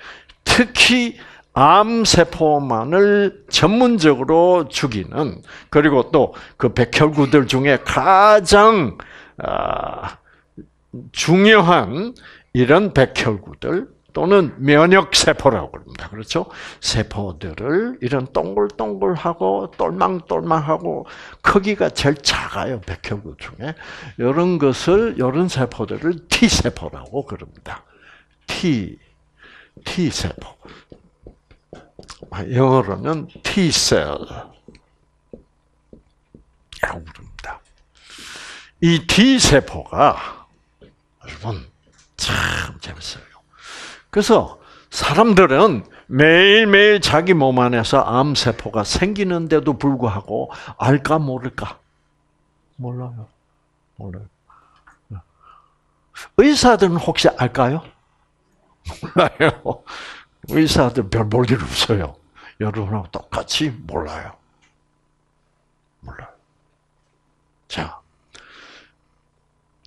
특히 암세포만을 전문적으로 죽이는 그리고 또 그 백혈구들 중에 가장 아, 중요한 이런 백혈구들 또는 면역 세포라고 그럽니다. 그렇죠? 세포들을 이런 동글동글하고 똘망똘망하고 크기가 제일 작아요. 백혈구 중에. 이런 것을, 이런 세포들을 T세포라고 그럽니다. T, T세포. 영어로는 T셀. 라고 부릅니다. 이 T세포가, 여러분, 참 재밌어요. 그래서 사람들은 매일매일 자기 몸 안에서 암세포가 생기는데도 불구하고 알까 모를까? 몰라요. 몰라요. 의사들은 혹시 알까요? 몰라요. 의사들 별 볼 일 없어요. 여러분하고 똑같이 몰라요. 몰라요. 자,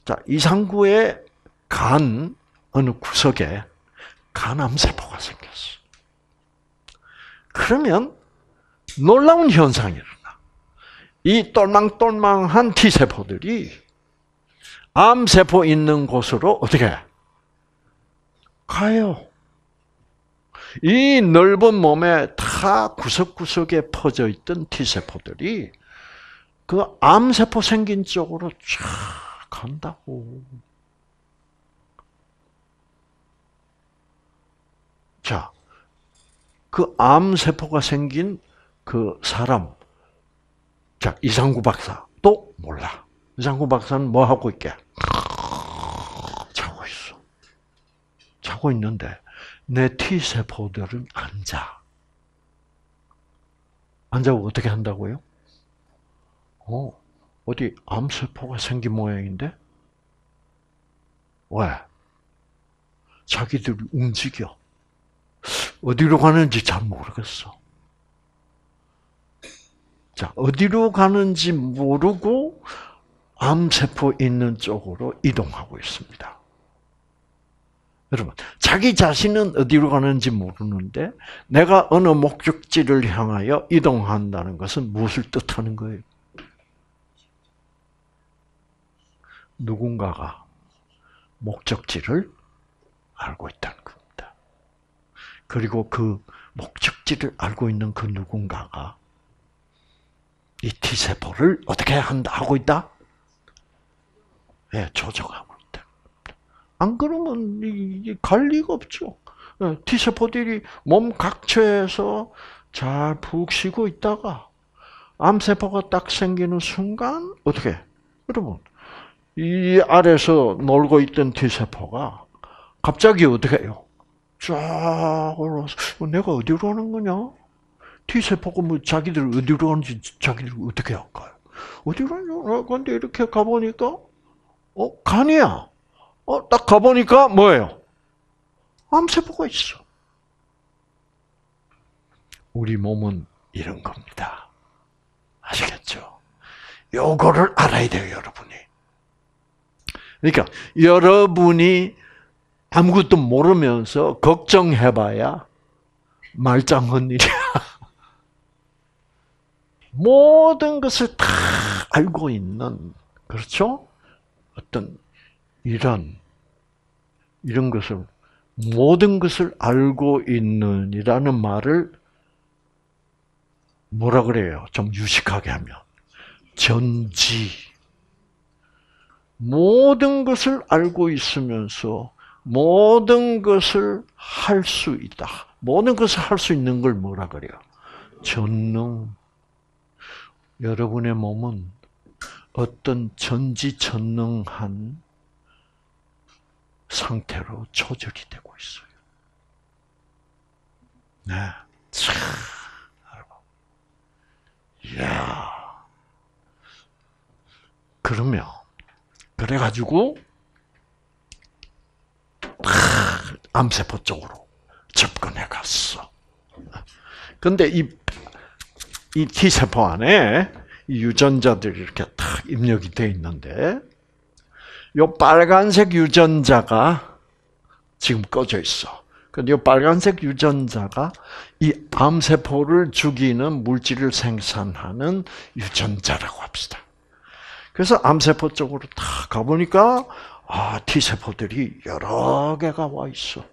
자 이상구의 간 어느 구석에 간암세포가 생겼어. 그러면 놀라운 현상이 일어나. 이 똘망똘망한 T세포들이 암세포 있는 곳으로 어떻게 가요. 이 넓은 몸에 다 구석구석에 퍼져 있던 T세포들이 그 암세포 생긴 쪽으로 쫙 간다고. 자, 그 암세포가 생긴 그 사람, 자, 이상구 박사, 또 몰라. 이상구 박사는 뭐 하고 있게? 자고 있어. 자고 있는데, 내 T세포들은 앉아. 앉아고 어떻게 한다고요? 어, 어디 암세포가 생긴 모양인데? 왜? 자기들이 움직여. 어디로 가는지 잘 모르겠어. 자, 어디로 가는지 모르고 암세포 있는 쪽으로 이동하고 있습니다. 여러분, 자기 자신은 어디로 가는지 모르는데 내가 어느 목적지를 향하여 이동한다는 것은 무엇을 뜻하는 거예요? 누군가가 목적지를 알고 있다는 거. 그리고 그 목적지를 알고 있는 그 누군가가 이 T세포를 어떻게 한다, 하고 있다? 예, 네, 조정하고 있다. 안 그러면 갈 리가 없죠. 예, T세포들이 몸 각처에서 잘 푹 쉬고 있다가 암세포가 딱 생기는 순간 어떻게? 여러분, 이 아래서 놀고 있던 T세포가 갑자기 어떻게 해요? 쫙 올라와서 어, 내가 어디로 가는 거냐? T세포가 뭐 자기들 어디로 가는지 자기들 어떻게 할까요? 어디로 가냐? 근데 이렇게 가보니까 어 간이야. 어 딱 가보니까 뭐예요? 암세포가 있어. 우리 몸은 이런 겁니다. 아시겠죠? 요거를 알아야 돼요, 여러분이. 그러니까 여러분이 아무것도 모르면서 걱정해봐야 말짱한 일이야. 모든 것을 다 알고 있는, 그렇죠? 어떤 이런, 이런 것을 모든 것을 알고 있는이라는 말을 뭐라 그래요? 좀 유식하게 하면 전지. 모든 것을 알고 있으면서 모든 것을 할 수 있다. 모든 것을 할 수 있는 걸 뭐라 그래요? 전능. 여러분의 몸은 어떤 전지전능한 상태로 조절이 되고 있어요. 네. 참, 여러분. 이야. 그러면, 그래가지고, 암세포 쪽으로 접근해 갔어. 근데 이, 이 T세포 안에 유전자들이 이렇게 탁 입력이 돼 있는데, 요 빨간색 유전자가 지금 꺼져 있어. 근데 이 빨간색 유전자가 이 암세포를 죽이는 물질을 생산하는 유전자라고 합시다. 그래서 암세포 쪽으로 탁 가보니까 아, T세포들이 여러 개가 와 있어.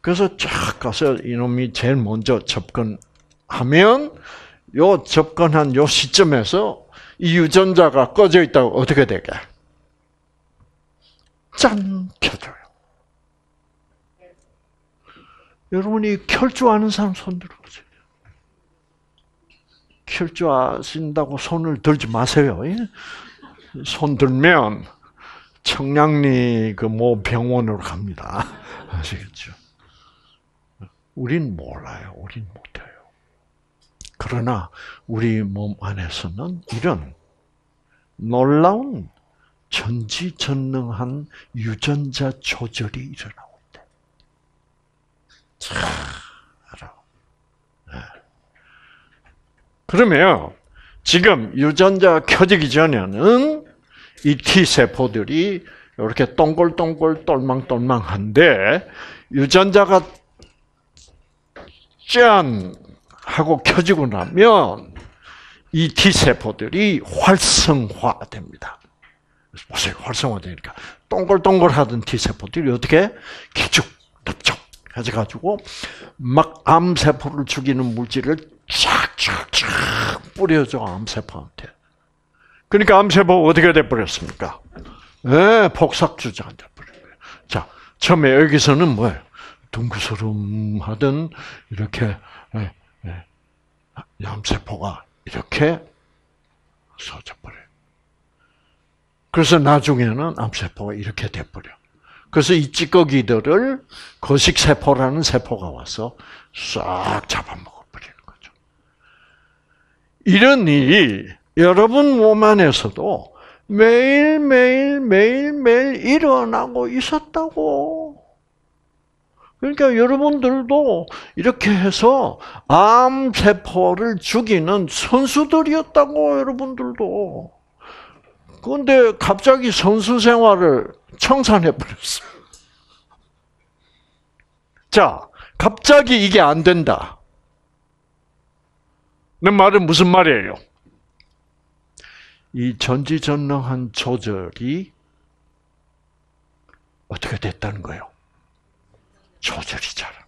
그래서 쫙 가서 이놈이 제일 먼저 접근하면 요 접근한 요 시점에서 이 유전자가 꺼져 있다고 어떻게 되게? 짠! 켜져요. 여러분이 아는 사람 손 들어보세요. 아신다고 손을 들지 마세요. 예? 손 들면 청량리 그 모 병원으로 갑니다. 아시겠죠? 우린 몰라요. 우린 못해요. 그러나 우리 몸 안에서는 이런 놀라운 전지전능한 유전자 조절이 일어나고 있다. 참, 알아. 네. 그러면 지금 유전자 켜지기 전에는 이 T 세포들이 이렇게 동글동글 똘망똘망한데 유전자가 짠 하고 켜지고 나면 이 T 세포들이 활성화됩니다. 보세요. 활성화되니까. 동글동글하던 T세포들이 어떻게? 기죽, 납죽 해가지고, 막 암세포를 죽이는 물질을 쫙쫙쫙 뿌려줘, 암세포한테. 그러니까 암세포 어떻게 돼버렸습니까? 네, 폭삭주자가 돼버린 거예요. 자, 처음에 여기서는 뭐예요? 둥그스름 하던, 이렇게, 네, 네. 암세포가 이렇게 서져버려요. 그래서 나중에는 암세포가 이렇게 돼버려. 그래서 이 찌꺼기들을 거식세포라는 세포가 와서 싹 잡아먹어버리는 거죠. 이런 일이 여러분 몸 안에서도 매일매일, 매일매일 일어나고 있었다고. 그러니까 여러분들도 이렇게 해서 암세포를 죽이는 선수들이었다고, 여러분들도. 그런데 갑자기 선수 생활을 청산해 버렸어요. 자, 갑자기 이게 안 된다. 내 말은 무슨 말이에요? 이 전지전능한 조절이 어떻게 됐다는 거예요? 조절이 잘 안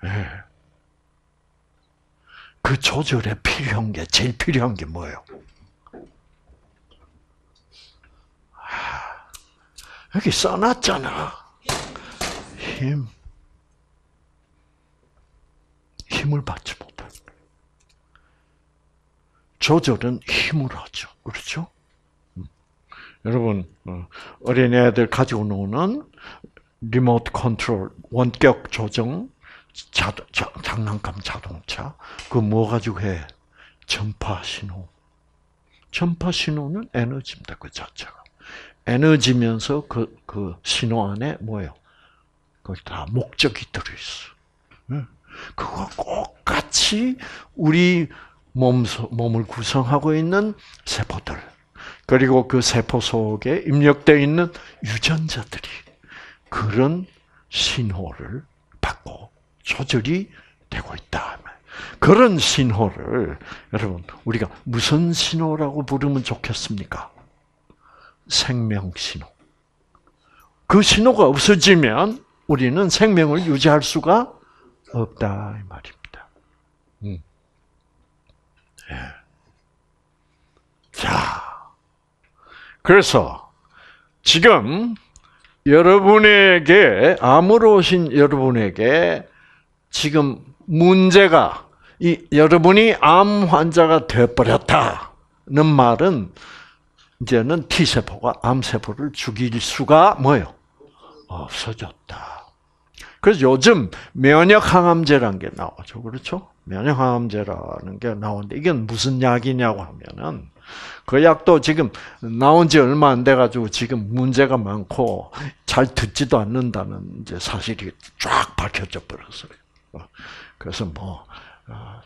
되는. 네. 그 조절에 필요한 게 제일 필요한 게 뭐예요? 여기 써놨잖아. 힘. 힘을 받지 못한 조절은 힘으로 하죠. 그렇죠? 음. 여러분, 어, 어린애들 가지고 노는 리모트 컨트롤, 원격 조정, 자, 자, 장난감 자동차, 그 뭐 가지고 해? 전파 신호. 전파 신호는 에너지입니다. 그 자체가. 에너지면서 그, 그 신호 안에 뭐예요? 거기 다 목적이 들어 있어. 그거 똑같이 우리 몸, 몸을 구성하고 있는 세포들, 그리고 그 세포 속에 입력되어 있는 유전자들이 그런 신호를 받고 조절이 되고 있다. 그런 신호를 여러분 우리가 무슨 신호라고 부르면 좋겠습니까? 생명 신호. 그 신호가 없어지면 우리는 생명을 유지할 수가 없다 이 말입니다. 음. 예. 자, 그래서 지금 여러분에게 암으로 오신 여러분에게 지금 문제가 이 여러분이 암 환자가 되어버렸다는 말은 이제는 T 세포가 암 세포를 죽일 수가 뭐요? 없어졌다. 그래서 요즘 면역 항암제라는 게 나오죠. 그렇죠? 면역 항암제라는 게 나오는데 이게 무슨 약이냐고 하면은 그 약도 지금 나온 지 얼마 안 돼 가지고 지금 문제가 많고 잘 듣지도 않는다는 이제 사실이 쫙 밝혀져 버렸어요. 그래서 뭐 어,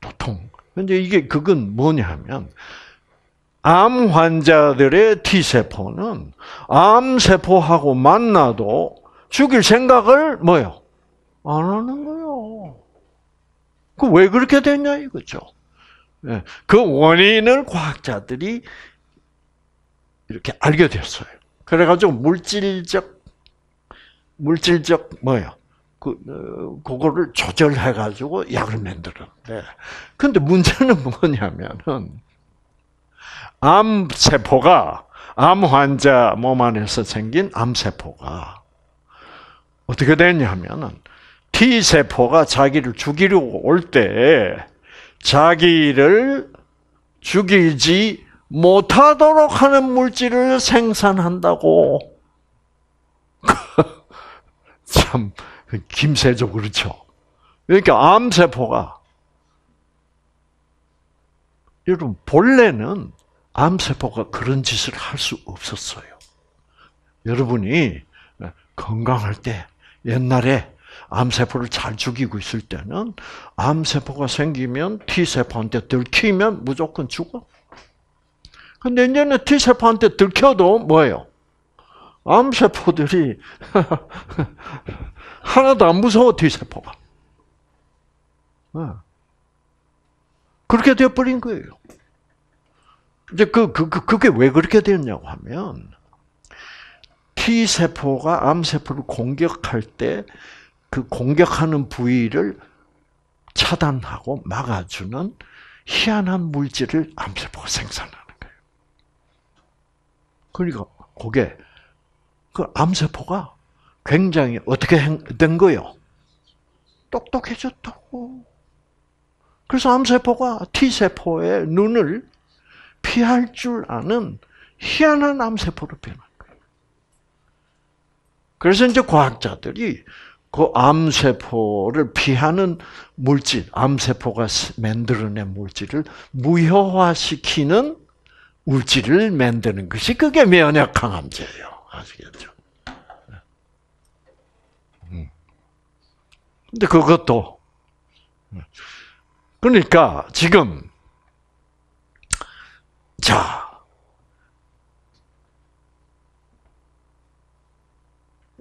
보통 근데 이게 그건 뭐냐면 암 환자들의 T 세포는 암 세포하고 만나도 죽일 생각을 뭐요? 안 하는 거요. 그 왜 그렇게 됐냐 이거죠. 예, 그 원인을 과학자들이 이렇게 알게 됐어요. 그래가지고 물질적 물질적 뭐요? 그 어, 그거를 조절해가지고 약을 만들었는데, 근데 문제는 뭐냐면은 암 세포가 암 환자 몸 안에서 생긴 암 세포가 어떻게 됐냐면은 T 세포가 자기를 죽이려고 올 때 자기를 죽이지 못하도록 하는 물질을 생산한다고. 참 김세조 그렇죠. 그러니까 암 세포가 여러분 본래는 암 세포가 그런 짓을 할 수 없었어요. 여러분이 건강할 때 옛날에 암세포를 잘 죽이고 있을 때는 암세포가 생기면 T세포한테 들키면 무조건 죽어. 근데 이제는 T세포한테 들켜도 뭐예요? 암세포들이 하나도 안 무서워, T세포가. 어. 그렇게 되어버린 거예요. 이제 그, 그, 그, 그게 왜 그렇게 되었냐고 하면, T세포가 암세포를 공격할 때 그 공격하는 부위를 차단하고 막아주는 희한한 물질을 암세포가 생산하는 거예요. 그러니까 그게 그 암세포가 굉장히 어떻게 된 거요? 똑똑해졌다고. 그래서 암세포가 T세포의 눈을 피할 줄 아는 희한한 암세포로 변한 그래서 이제 과학자들이 그 암세포를 피하는 물질, 암세포가 만들어낸 물질을 무효화시키는 물질을 만드는 것이 그게 면역 항암제예요. 아시겠죠? 음. 근데 그것도 그러니까 지금 자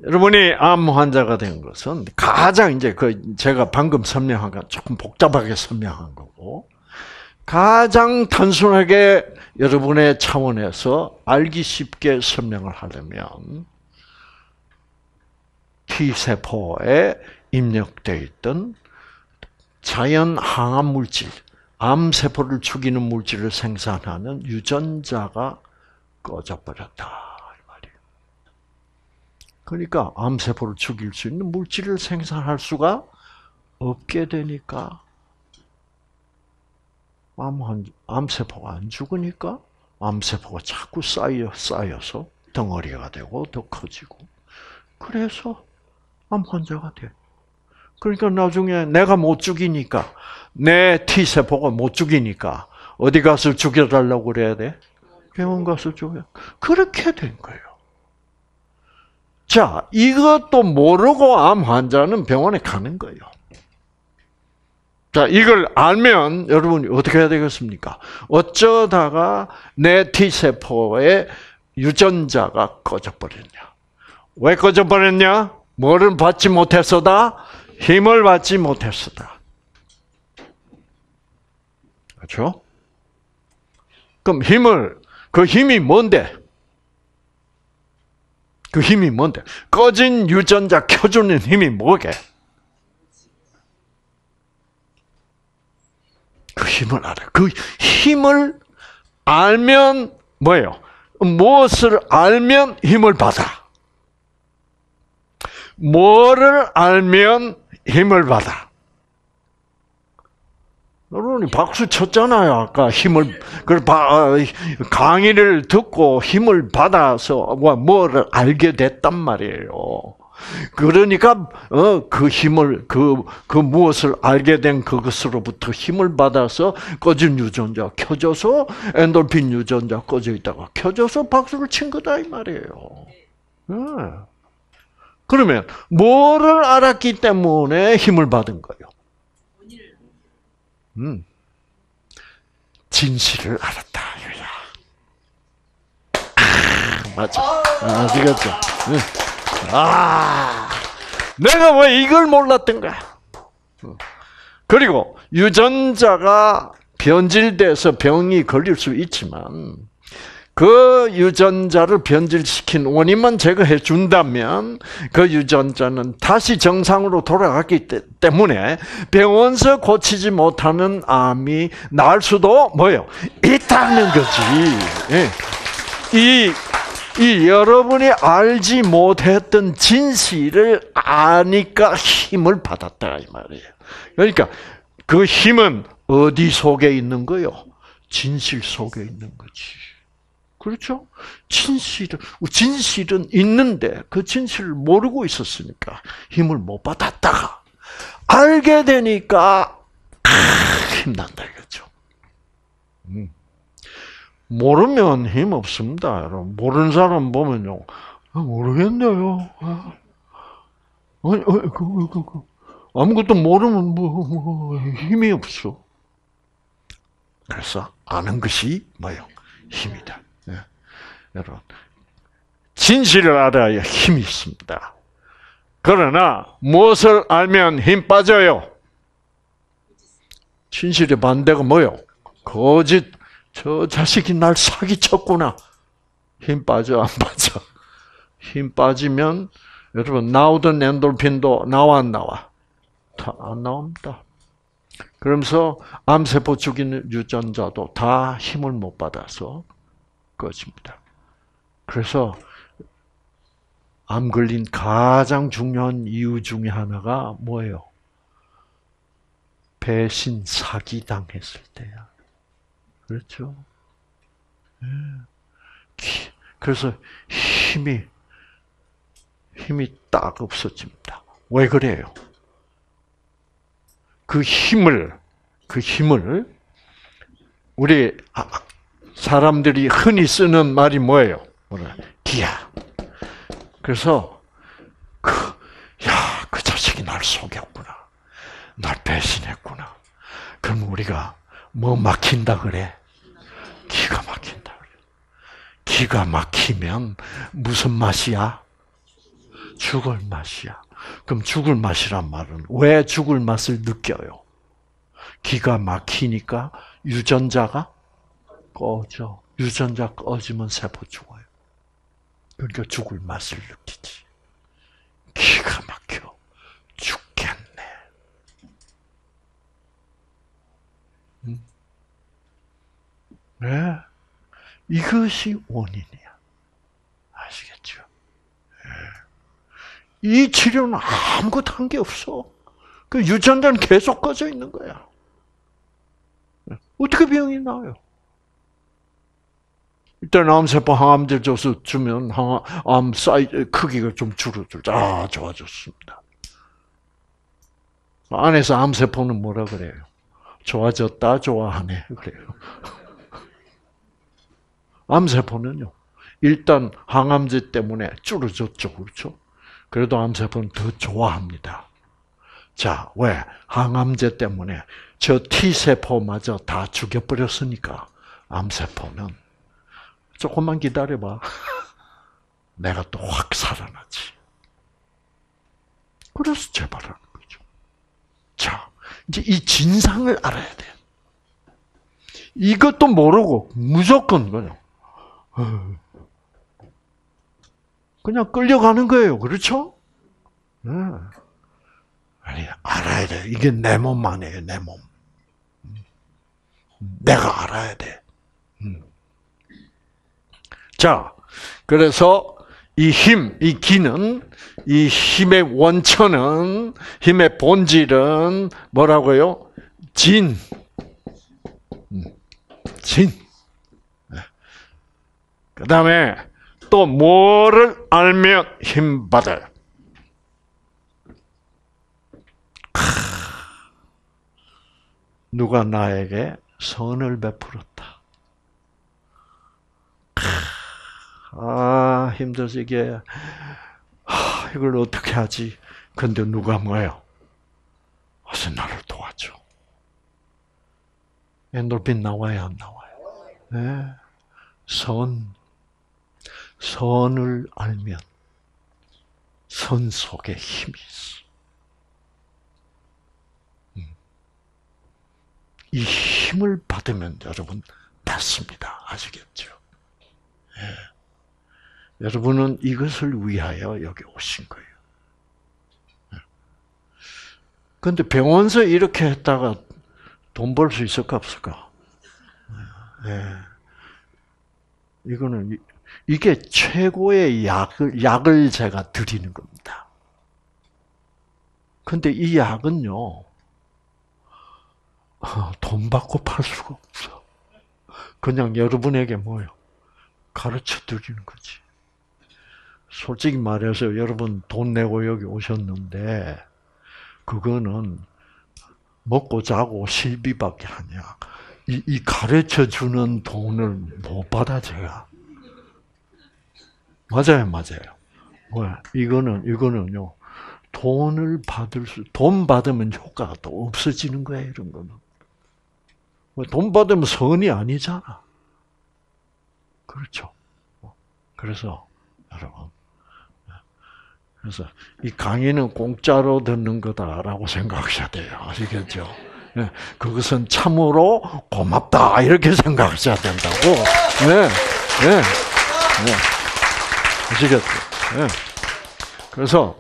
여러분이 암 환자가 된 것은 가장 이제 그 제가 방금 설명한 건 조금 복잡하게 설명한 거고 가장 단순하게 여러분의 차원에서 알기 쉽게 설명을 하려면 T 세포에 입력되어 있던 자연 항암 물질, 암 세포를 죽이는 물질을 생산하는 유전자가 꺼져 버렸다. 그러니까 암세포를 죽일 수 있는 물질을 생산할 수가 없게 되니까 암, 암세포가 안 죽으니까 암세포가 자꾸 쌓여, 쌓여서 덩어리가 되고 더 커지고 그래서 암 환자가 돼. 그러니까 나중에 내가 못 죽이니까 내 T세포가 못 죽이니까 어디 가서 죽여달라고 그래야 돼? 병원 가서 죽여. 그렇게 된 거예요. 자, 이것도 모르고 암 환자는 병원에 가는 거예요. 자, 이걸 알면 여러분이 어떻게 해야 되겠습니까? 어쩌다가 내 T세포의 유전자가 꺼져버렸냐? 왜 꺼져버렸냐? 뭐를 받지 못했어다? 힘을 받지 못했어다. 그렇죠? 그럼 힘을, 그 힘이 뭔데? 그 힘이 뭔데? 꺼진 유전자 켜주는 힘이 뭐게? 그 힘을 알아. 그 힘을 알면 뭐예요? 무엇을 알면 힘을 받아. 뭐를 알면 힘을 받아. 여러분이 박수 쳤잖아요. 아까 힘을 그 강의를 듣고 힘을 받아서 뭐를 알게 됐단 말이에요. 그러니까 어, 그 힘을 그, 그 무엇을 알게 된 그것으로부터 힘을 받아서 꺼진 유전자 켜져서 엔돌핀 유전자 꺼져 있다가 켜져서 박수를 친 거다 이 말이에요. 네. 그러면 뭐를 알았기 때문에 힘을 받은 거예요? 음. 진실을 알았다. 아, 맞아. 아시겠죠? 응. 아, 내가 왜 이걸 몰랐던 거야? 그리고 유전자가 변질돼서 병이 걸릴 수 있지만 그 유전자를 변질시킨 원인만 제거해 준다면 그 유전자는 다시 정상으로 돌아갔기 때문에 병원서 고치지 못하는 암이 날 수도 뭐요 있다는 거지. 예. 이, 이 여러분이 알지 못했던 진실을 아니까 힘을 받았다 이 말이에요. 그러니까 그 힘은 어디 속에 있는 거요? 진실 속에 있는 거지. 그렇죠? 진실은, 진실은 있는데 그 진실을 모르고 있었으니까 힘을 못 받았다가 알게 되니까 힘난다 이거죠. 음. 모르면 힘 없습니다, 여러분. 모르는 사람 보면요, 아, 모르겠네요. 아. 아니, 그, 그, 그, 그. 아무것도 모르면 뭐, 뭐 힘이 없어. 그래서 아는 것이 뭐요? 힘이다. 여러분, 진실을 알아야 힘이 있습니다. 그러나 무엇을 알면 힘 빠져요? 진실의 반대가 뭐요? 거짓. 저 자식이 날 사기쳤구나. 힘 빠져 안 빠져? 힘 빠지면 여러분 나오던 엔돌핀도 나와 안 나와? 다 안 나옵니다. 그러면서 암세포 죽이는 유전자도 다 힘을 못 받아서 꺼집니다. 그래서 암 걸린 가장 중요한 이유 중에 하나가 뭐예요? 배신 사기 당했을 때야. 그렇죠? 네. 그래서 힘이 힘이 딱 없어집니다. 왜 그래요? 그 힘을 그 힘을 우리 아, 사람들이 흔히 쓰는 말이 뭐예요? 뭐라 기야. 그래서 그, 야, 그 자식이 날 속였구나. 날 배신했구나. 그럼 우리가 뭐 막힌다 그래? 기가 막힌다 그래. 기가 막히면 무슨 맛이야? 죽을 맛이야. 그럼 죽을 맛이란 말은 왜 죽을 맛을 느껴요? 기가 막히니까 유전자가 꺼져. 유전자 꺼지면 세포 죽어요. 그러니까 죽을 맛을 느끼지. 기가 막혀. 죽겠네. 음? 네. 이것이 원인이야. 아시겠죠? 네. 이 치료는 아무것도 한 게 없어. 그 유전자는 계속 꺼져 있는 거야. 네. 어떻게 병이 나요? 일단 암세포 항암제 줘서 주면 항암 사이 크기가 좀 줄어들죠. 아, 좋아졌습니다. 안에서 암세포는 뭐라 그래요? 좋아졌다, 좋아하네. 그래요. 암세포는요, 일단 항암제 때문에 줄어졌죠. 그렇죠? 그래도 암세포는 더 좋아합니다. 자, 왜? 항암제 때문에 저 T세포마저 다 죽여버렸으니까 암세포는 조금만 기다려봐. 내가 또 확 살아나지. 그래서 재발하는 거죠. 자, 이제 이 진상을 알아야 돼. 이것도 모르고 무조건 그냥 그냥 끌려가는 거예요. 그렇죠? 네. 아니, 알아야 돼. 이게 내 몸만이에요, 내 몸. 내가 알아야 돼. 음. 자, 그래서 이 힘, 이 기는, 이 힘의 원천은, 힘의 본질은 뭐라고요? 진. 음. 진. 네. 그 다음에 또 뭐를 알면 힘받을. 누가 나에게 선을 베풀었다. 아, 힘들지, 이게. 아, 이걸 어떻게 하지? 근데 누가 뭐예요? 와서 나를 도와줘. 엔돌핀 나와야 안 나와요? 네. 선. 선을 알면 선 속에 힘이 있어. 음. 이 힘을 받으면 여러분 낫습니다. 아시겠죠? 예. 여러분은 이것을 위하여 여기 오신 거예요. 예. 병원서 이렇게 했다가 돈 벌 수 있을까 없을까? 예. 이거는 이게 최고의 약을 약을 제가 드리는 겁니다. 근데 이 약은요, 어, 돈 받고 팔 수가 없어. 그냥 여러분에게 뭐요? 가르쳐 드리는 거지. 솔직히 말해서 여러분 돈 내고 여기 오셨는데, 그거는 먹고 자고 실비밖에 아니야. 이, 이 가르쳐 주는 돈을 못 받아, 제가. 맞아요, 맞아요. 왜? 이거는, 이거는요, 돈을 받을 수, 돈 받으면 효과가 또 없어지는 거예요, 이런 거는. 돈 받으면 선이 아니잖아. 그렇죠. 그래서, 여러분. 그래서 이 강의는 공짜로 듣는 거다라고 생각하셔야 돼요. 아시겠죠? 네, 그것은 참으로 고맙다 이렇게 생각하셔야 된다고. 네, 네, 네. 아시겠죠? 네. 그래서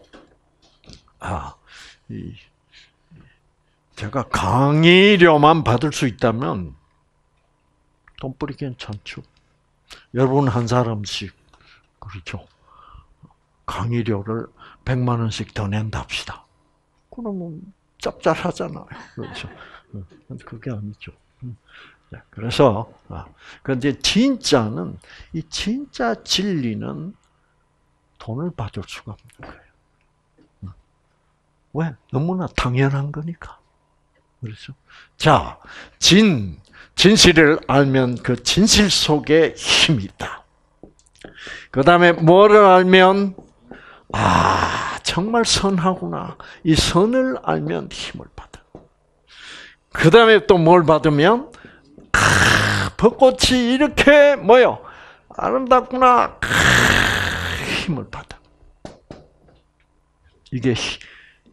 아, 이, 제가 강의료만 받을 수 있다면 돈벌이 괜찮죠. 여러분 한 사람씩 그렇죠. 강의료를 100만 원씩 더 낸답시다. 그러면 짭짤하잖아요. 그렇죠. 근데 그게 아니죠. 그래서 그런데 진짜는 이 진짜 진리는 돈을 받을 수가 없는 거예요. 왜? 너무나 당연한 거니까. 그렇죠? 자, 진, 진실을 알면 그 진실 속에 힘이 있다. 그 다음에 뭐를 알면, 아, 정말 선하구나. 이 선을 알면 힘을 받아. 그 다음에 또 뭘 받으면, 아, 벚꽃이 이렇게 뭐요? 아름답구나. 힘을 받아. 이게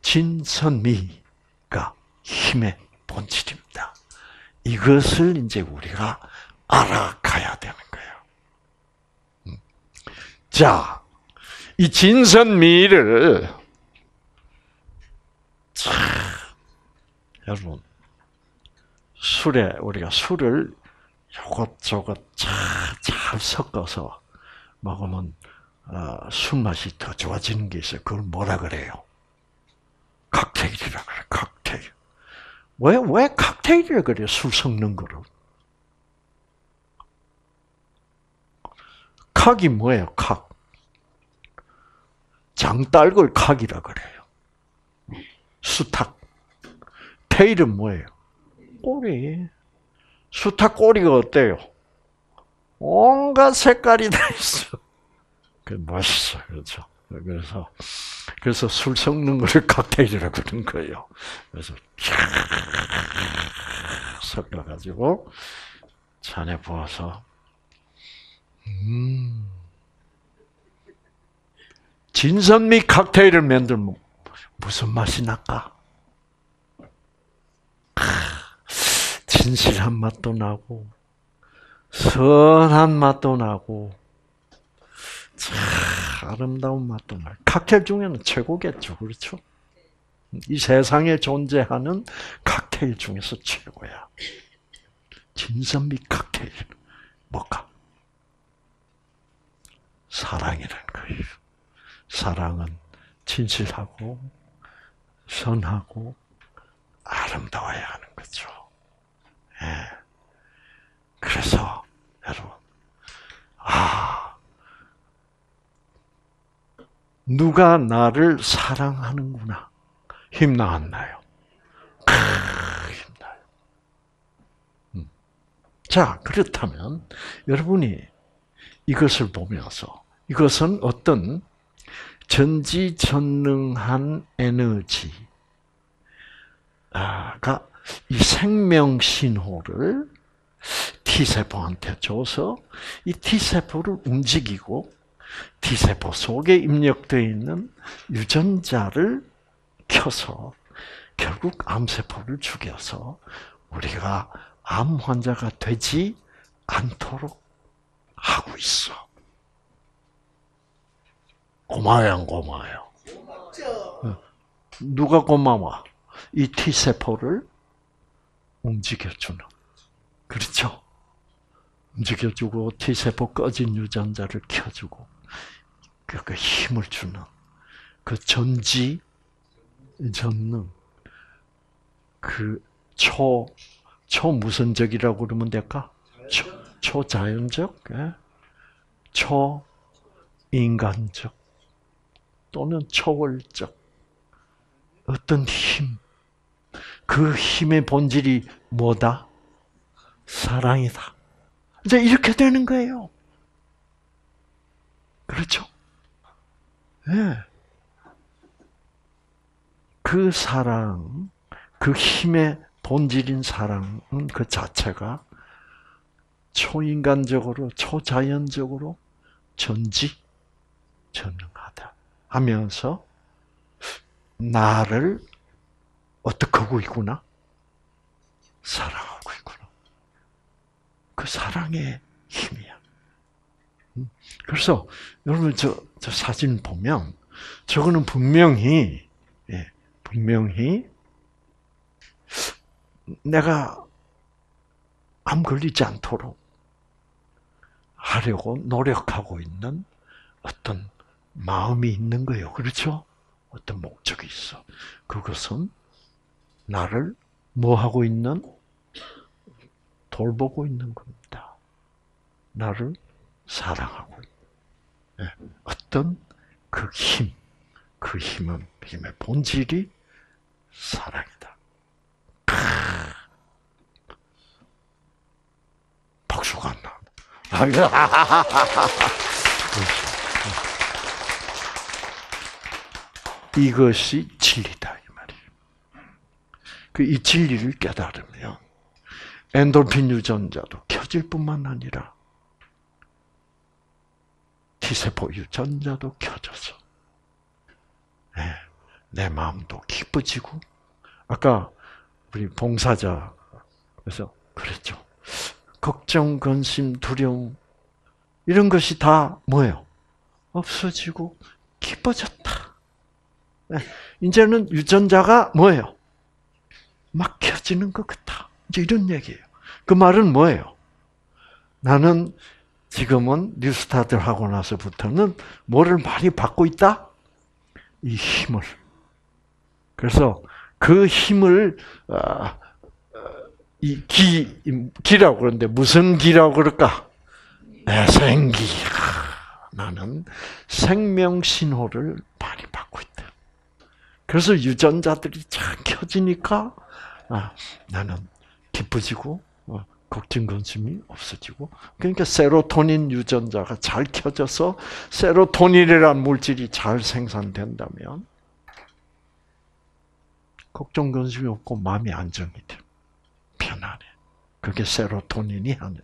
진선미가 힘의 본질입니다. 이것을 이제 우리가 알아가야 되는 거예요. 음. 자, 이 진선미를 참, 여러분 술에 우리가 술을 요것저것 잘 섞어서 먹으면 어, 술 맛이 더 좋아지는 게 있어요. 그걸 뭐라 그래요? 칵테일이라 그래, 칵테일. 왜, 왜 칵테일이라 그래요? 술 섞는 거를. 칵이 뭐예요, 칵? 장딸걸 칵이라 그래요. 수탉. 테일은 뭐예요? 꼬리. 수탉 꼬리가 어때요? 온갖 색깔이 다 있어. 그 맛있어, 그렇죠. 그래서 그래서 술 섞는 거를 칵테일이라고 그러는 거예요. 그래서 섞어 가지고 잔에 부어서 음 진선미 칵테일을 만들면 무슨 맛이 날까? 진실한 맛도 나고 선한 맛도 나고 참 아름다운 맛도 날. 칵테일 중에는 최고겠죠, 그렇죠? 이 세상에 존재하는 칵테일 중에서 최고야. 진선미 칵테일. 뭐가? 사랑이라는 거예요. 사랑은 진실하고 선하고 아름다워야 하는 거죠. 예. 그래서 여러분, 아 누가 나를 사랑하는구나. 힘나 안 나요? 힘나요. 음. 자, 그렇다면 여러분이 이것을 보면서 이것은 어떤 전지전능한 에너지가 이 생명 신호를 T세포한테 줘서 이 T세포를 움직이고 T세포 속에 입력되어 있는 유전자를 켜서 결국 암세포를 죽여서 우리가 암 환자가 되지 않도록 하고 있어. 고마워요, 안 고마워요? 누가 고마워? 이 T세포를 움직여주는. 그렇죠? 움직여주고 T세포 꺼진 유전자를 켜주고 그 힘을 주는 그 전지 전능 그 초, 초무선적이라고 그러면 될까? 초, 초자연적, 예? 초인간적, 또는 초월적 어떤 힘, 그 힘의 본질이 뭐다? 사랑이다. 이제 이렇게 되는 거예요. 그렇죠? 예. 네. 그 사랑, 그 힘의 본질인 사랑은 그 자체가 초인간적으로, 초자연적으로 전지 전능 하면서 나를 어떻게 하고 있구나? 사랑하고 있구나. 그 사랑의 힘이야. 음? 그래서 여러분 저, 저 사진 보면 저거는 분명히 예, 분명히 내가 암 걸리지 않도록 하려고 노력하고 있는 어떤 마음이 있는 거예요. 그렇죠? 어떤 목적이 있어. 그것은 나를 뭐 하고 있는? 돌보고 있는 겁니다. 나를 사랑하고 있는. 네. 어떤 그 힘, 그 힘은 힘의 본질이 사랑이다. 박수가 안 나 온다. 이것이 진리다 이 말이에요. 그 이 진리를 깨달으면 엔돌핀 유전자도 켜질 뿐만 아니라 T세포 유전자도 켜져서 네, 내 마음도 기뻐지고 아까 우리 봉사자 그래서 그랬죠. 걱정, 근심, 두려움 이런 것이 다 뭐예요? 없어지고 기뻐졌다. 네. 이제는 유전자가 뭐예요? 막 켜지는 것 같다. 이제 이런 얘기예요. 그 말은 뭐예요? 나는 지금은 뉴스타트 하고 나서부터는 뭐를 많이 받고 있다? 이 힘을. 그래서 그 힘을 어, 어, 이 기, 기라고 그러는데 무슨 기라고 그럴까? 생기. 나는 생명 신호를 많이 받고 있다. 그래서 유전자들이 잘 켜지니까 아, 나는 기뻐지고 어, 걱정 근심이 없어지고 그러니까 세로토닌 유전자가 잘 켜져서 세로토닌이라는 물질이 잘 생산된다면 걱정 근심이 없고 마음이 안정이 돼. 편안해. 그게 세로토닌이 하는.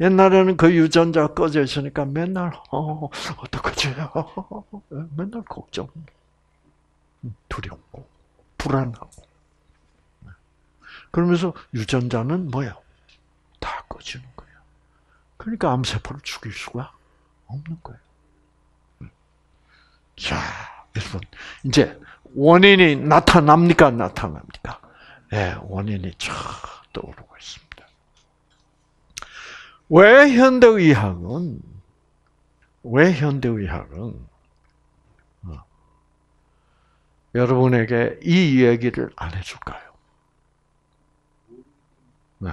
옛날에는 그 유전자가 꺼져 있으니까 맨날 어, 어떡하지? 맨날 걱정, 두렵고 불안하고. 그러면서 유전자는 뭐야? 다 꺼지는 거야. 그러니까 암세포를 죽일 수가 없는 거예요. 자, 여러분, 이제 원인이 나타납니까? 나타납니까? 예, 원인이 쫙 떠오르고 있습니다. 왜 현대의학은, 왜 현대의학은, 어, 여러분에게 이 얘기를 안 해줄까요? 네.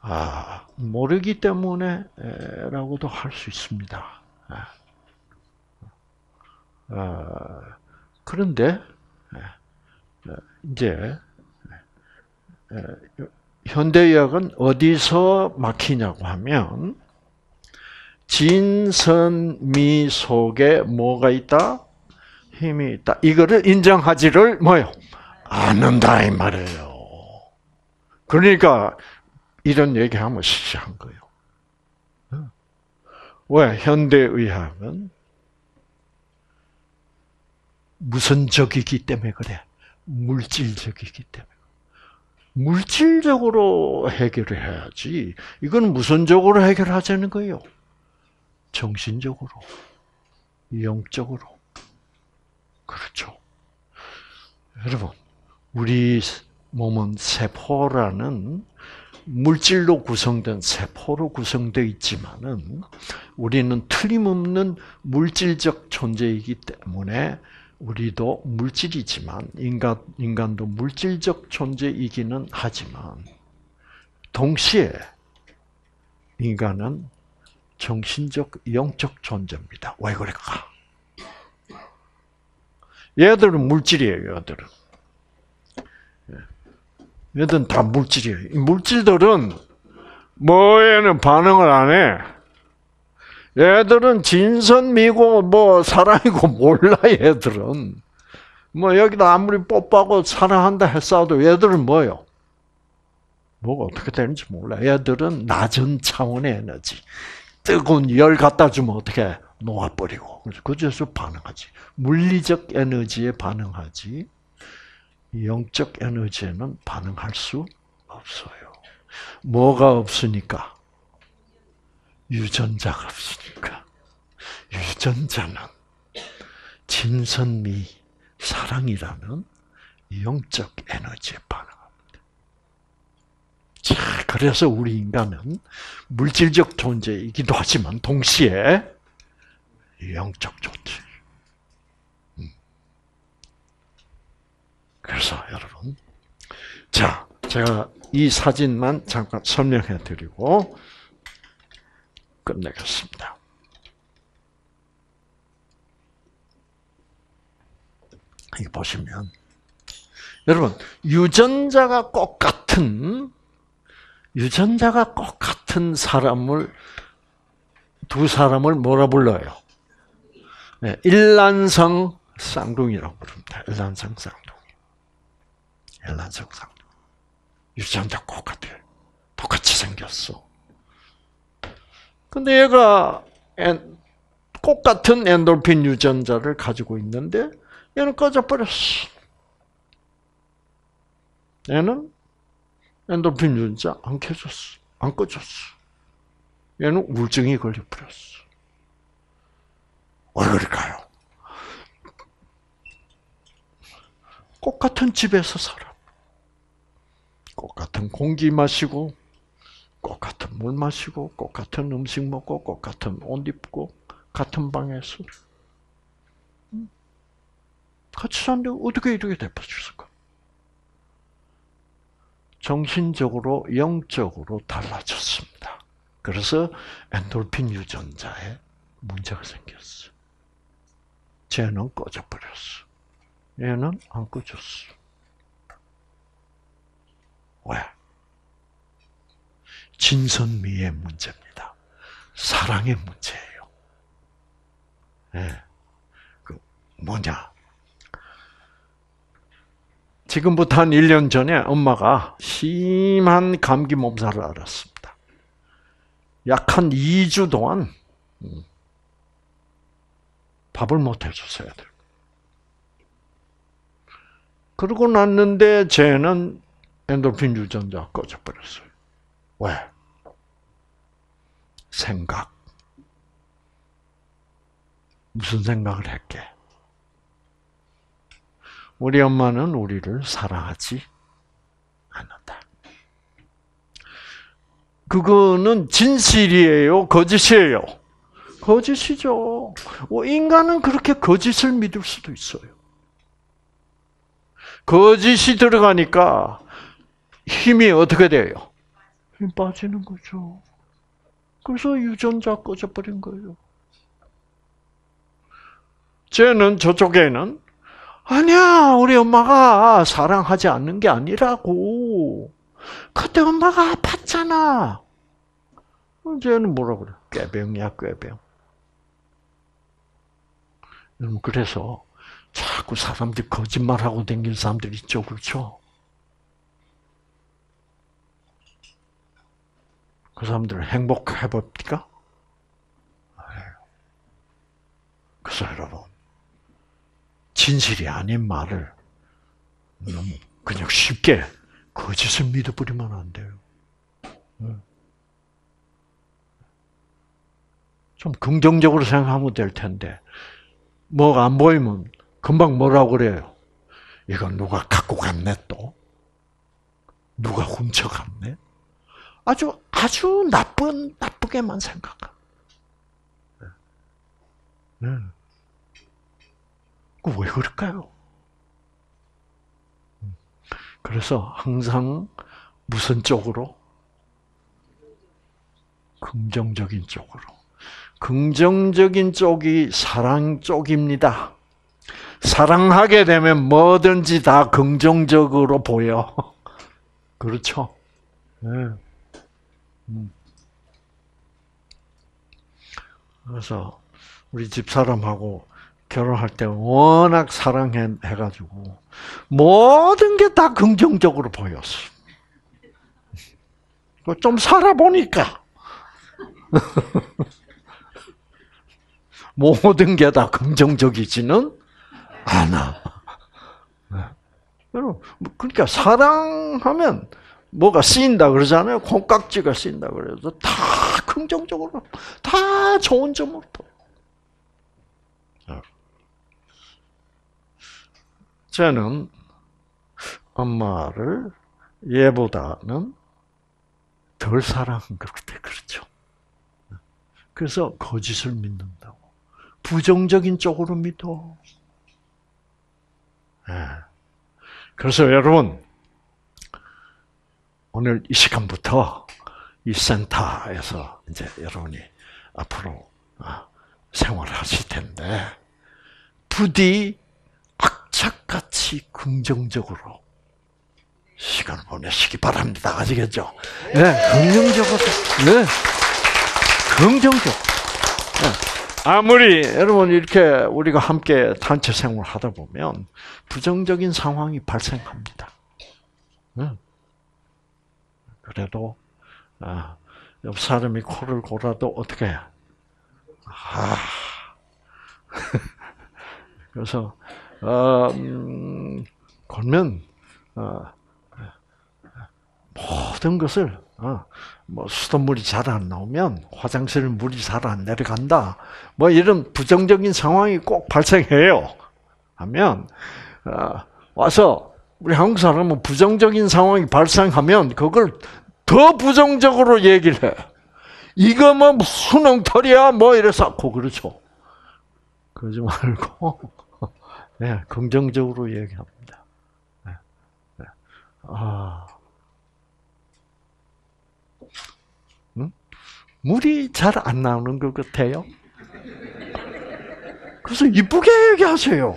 아, 모르기 때문에라고도 할 수 있습니다. 아, 그런데 이제 현대의학은 어디서 막히냐고 하면 진선미 속에 뭐가 있다? 힘이 있다. 이거를 인정하지를 뭐요? 않는다 이 말이에요. 그러니까 이런 얘기하면 시시한 거예요. 왜 현대의학은 무선적이기 때문에 그래. 물질적이기 때문에. 물질적으로 해결을 해야지. 이건 무선적으로 해결하자는 거예요. 정신적으로, 영적으로. 그렇죠. 여러분, 우리 몸은 세포라는 물질로 구성된 세포로 구성되어 있지만은 우리는 틀림없는 물질적 존재이기 때문에 우리도 물질이지만 인간 인간도 물질적 존재이기는 하지만 동시에 인간은 정신적 영적 존재입니다. 왜 그럴까? 얘들은 물질이에요. 얘들은 얘들은 다 물질이에요. 이 물질들은 뭐에는 반응을 안 해. 얘들은 진선미고 뭐 사랑이고 몰라 얘들은. 뭐 여기다 아무리 뽀뽀하고 사랑한다 했어도 얘들은 뭐요? 뭐가 어떻게 되는지 몰라. 얘들은 낮은 차원의 에너지. 뜨거운 열 갖다 주면 어떻게 녹아버리고. 그래서 반응하지. 물리적 에너지에 반응하지. 영적 에너지에는 반응할 수 없어요. 뭐가 없으니까? 유전자가 없으니까. 유전자는 진선미, 사랑이라는 영적 에너지에 반응합니다. 자, 그래서 우리 인간은 물질적 존재이기도 하지만 동시에 영적 존재. 그래서 여러분, 자, 제가 이 사진만 잠깐 설명해 드리고 끝내겠습니다. 이 보시면 여러분 유전자가 똑같은 유전자가 똑같은 사람을 두 사람을 뭐라 불러요? 네, 일란성 쌍둥이라고 부릅니다. 일란성 쌍둥이. 연란성상. 유전자 똑같아. 똑같이 생겼어. 근데 얘가 똑같은 엔돌핀 유전자를 가지고 있는데 얘는 꺼져버렸어. 얘는 엔돌핀 유전자 안 켜졌어. 안 꺼졌어. 얘는 우울증이 걸려버렸어. 왜 그럴까요? 똑같은 집에서 살아. 똑같은 공기 마시고, 똑 같은 물 마시고, 똑 같은 음식 먹고, 똑 같은 옷 입고, 같은 방에서. 같이 사는데 어떻게 이렇게 돼버렸을까? 정신적으로, 영적으로 달라졌습니다. 그래서 엔돌핀 유전자에 문제가 생겼어. 쟤는 꺼져버렸어. 얘는 안 꺼졌어. 왜? 진선미의 문제입니다. 사랑의 문제예요. 네. 그 뭐냐? 지금부터 한 1년 전에 엄마가 심한 감기 몸살을 앓았습니다. 약 한 2주 동안 음, 밥을 못 해줬어야 돼. 그러고 났는데 쟤는 엔돌핀 유전자 꺼져버렸어요. 왜? 생각. 무슨 생각을 했게? 우리 엄마는 우리를 사랑하지 않는다. 그거는 진실이에요? 거짓이에요? 거짓이죠. 어, 인간은 그렇게 거짓을 믿을 수도 있어요. 거짓이 들어가니까 힘이 어떻게 돼요? 힘 빠지는 거죠. 그래서 유전자 꺼져버린 거예요. 쟤는 저쪽에는 아니야 우리 엄마가 사랑하지 않는 게 아니라고 그때 엄마가 아팠잖아. 쟤는 뭐라 그래? 꾀병이야 꾀병. 그래서 자꾸 사람들이 거짓말하고 댕기는 사람들 있죠, 그렇죠? 그 사람들 행복해 봅니까? 그래서 여러분, 진실이 아닌 말을 너무 그냥 쉽게 거짓을 믿어버리면 안 돼요. 좀 긍정적으로 생각하면 될 텐데, 뭐가 안 보이면 금방 뭐라고 그래요? 이건 누가 갖고 갔네 또? 누가 훔쳐갔네? 아주 아주 나쁜 나쁘게만 생각하. 네. 왜 그럴까요? 그래서 항상 무슨 쪽으로? 긍정적인 쪽으로. 긍정적인 쪽이 사랑 쪽입니다. 사랑하게 되면 뭐든지 다 긍정적으로 보여. 그렇죠? 네. 음. 그래서 우리 집 사람하고 결혼할 때 워낙 사랑해가지고 모든 게 다 긍정적으로 보였어. 좀 살아보니까 모든 게 다 긍정적이지는 않아. 그러니까 사랑하면 뭐가 쓰인다 그러잖아요. 콩깍지가 쓰인다 그래서 다 긍정적으로 다 좋은 점으로 저는 엄마를 얘보다는 덜 사랑한 것 같아. 그렇죠. 그래서 거짓을 믿는다고. 부정적인 쪽으로 믿어. 네. 그래서 여러분, 오늘 이 시간부터 이 센터에서 이제 여러분이 앞으로 어, 생활하실 텐데, 부디 악착같이 긍정적으로 시간을 보내시기 바랍니다. 아시겠죠? 네, 긍정적으로. 네. 긍정적. 네. 아무리 여러분 이렇게 우리가 함께 단체 생활 하다 보면 부정적인 상황이 발생합니다. 네. 그래도 아, 옆 사람이 코를 골아도 어떻게 해? 아. 그래서 어, 음, 걸면 어, 모든 것을 어, 뭐 수돗물이 잘 안 나오면 화장실 물이 잘 안 내려간다. 뭐 이런 부정적인 상황이 꼭 발생해요. 하면 어, 와서 우리 한국 사람은 부정적인 상황이 발생하면 그걸 더 부정적으로 얘기를 해. 이거 뭐 엉터리야 뭐 이래서 고 그렇죠. 그러지 말고 네, 긍정적으로 얘기합니다. 네, 네. 아, 응? 물이 잘 안 나오는 것 같아요. 그래서 이쁘게 얘기하세요.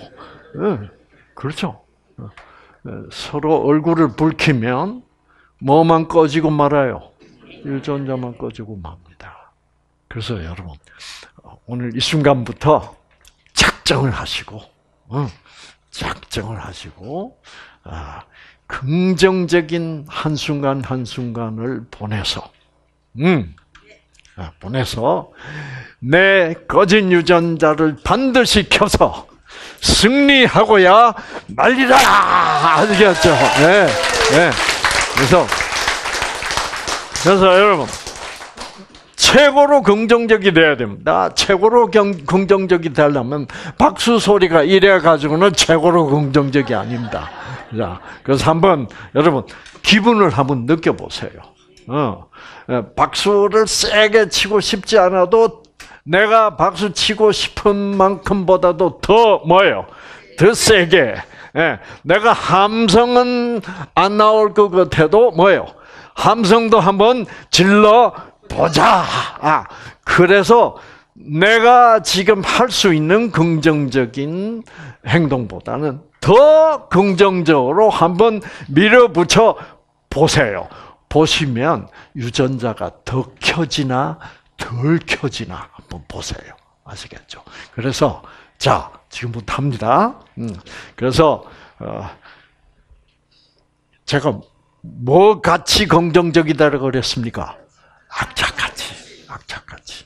네, 그렇죠. 네, 서로 얼굴을 붉히면 뭐만 꺼지고 말아요. 유전자만 꺼지고 맙니다. 그래서 여러분 오늘 이 순간부터 작정을 하시고 작정을 하시고 아, 긍정적인 한 순간 한 순간을 보내서 음, 아, 보내서 내 꺼진 유전자를 반드시 켜서 승리하고야 말리라 아시겠죠? 네, 네. 그래서 그래서 여러분 최고로 긍정적이 돼야 됩니다. 최고로 경, 긍정적이 되려면 박수 소리가 이래 가지고는 최고로 긍정적이 아닙니다. 자, 그래서 한번 여러분 기분을 한번 느껴보세요. 어, 예, 박수를 세게 치고 싶지 않아도 내가 박수 치고 싶은 만큼보다도 더 뭐예요? 더 세게. 예, 내가 함성은 안 나올 것 같아도 뭐예요? 함성도 한번 질러 보자. 아, 그래서 내가 지금 할 수 있는 긍정적인 행동보다는 더 긍정적으로 한번 밀어붙여 보세요. 보시면 유전자가 더 켜지나 덜 켜지나 한번 보세요. 아시겠죠? 그래서 자 지금부터 합니다. 음, 그래서 어, 제가 뭐 같이 긍정적이다라고 그랬습니까? 악착같이, 악착같이.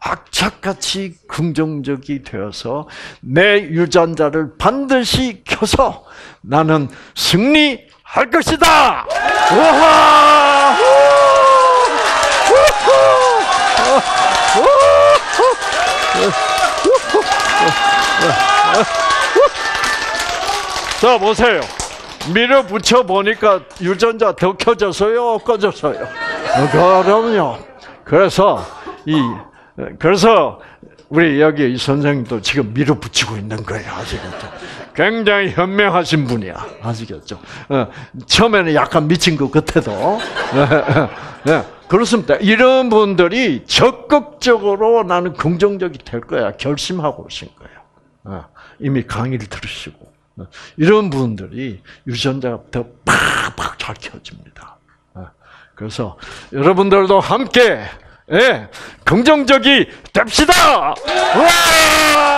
악착같이 긍정적이 되어서 내 유전자를 반드시 켜서 나는 승리할 것이다! 우와! 자, 보세요. 밀어붙여 보니까 유전자 더? 꺼졌어요? 어, 그럼요. 그래서, 이, 그래서, 우리 여기 이 선생님도 지금 밀어붙이고 있는 거예요. 아시겠죠? 굉장히 현명하신 분이야. 아시겠죠? 어, 처음에는 약간 미친 것 같아도. 네, 그렇습니다. 이런 분들이 적극적으로 나는 긍정적이 될 거야. 결심하고 오신 거예요. 어, 이미 강의를 들으시고. 어, 이런 분들이 유전자가 더 팍팍 잘 켜집니다. 어, 그래서 여러분들도 함께 예, 긍정적이 됩시다. 와!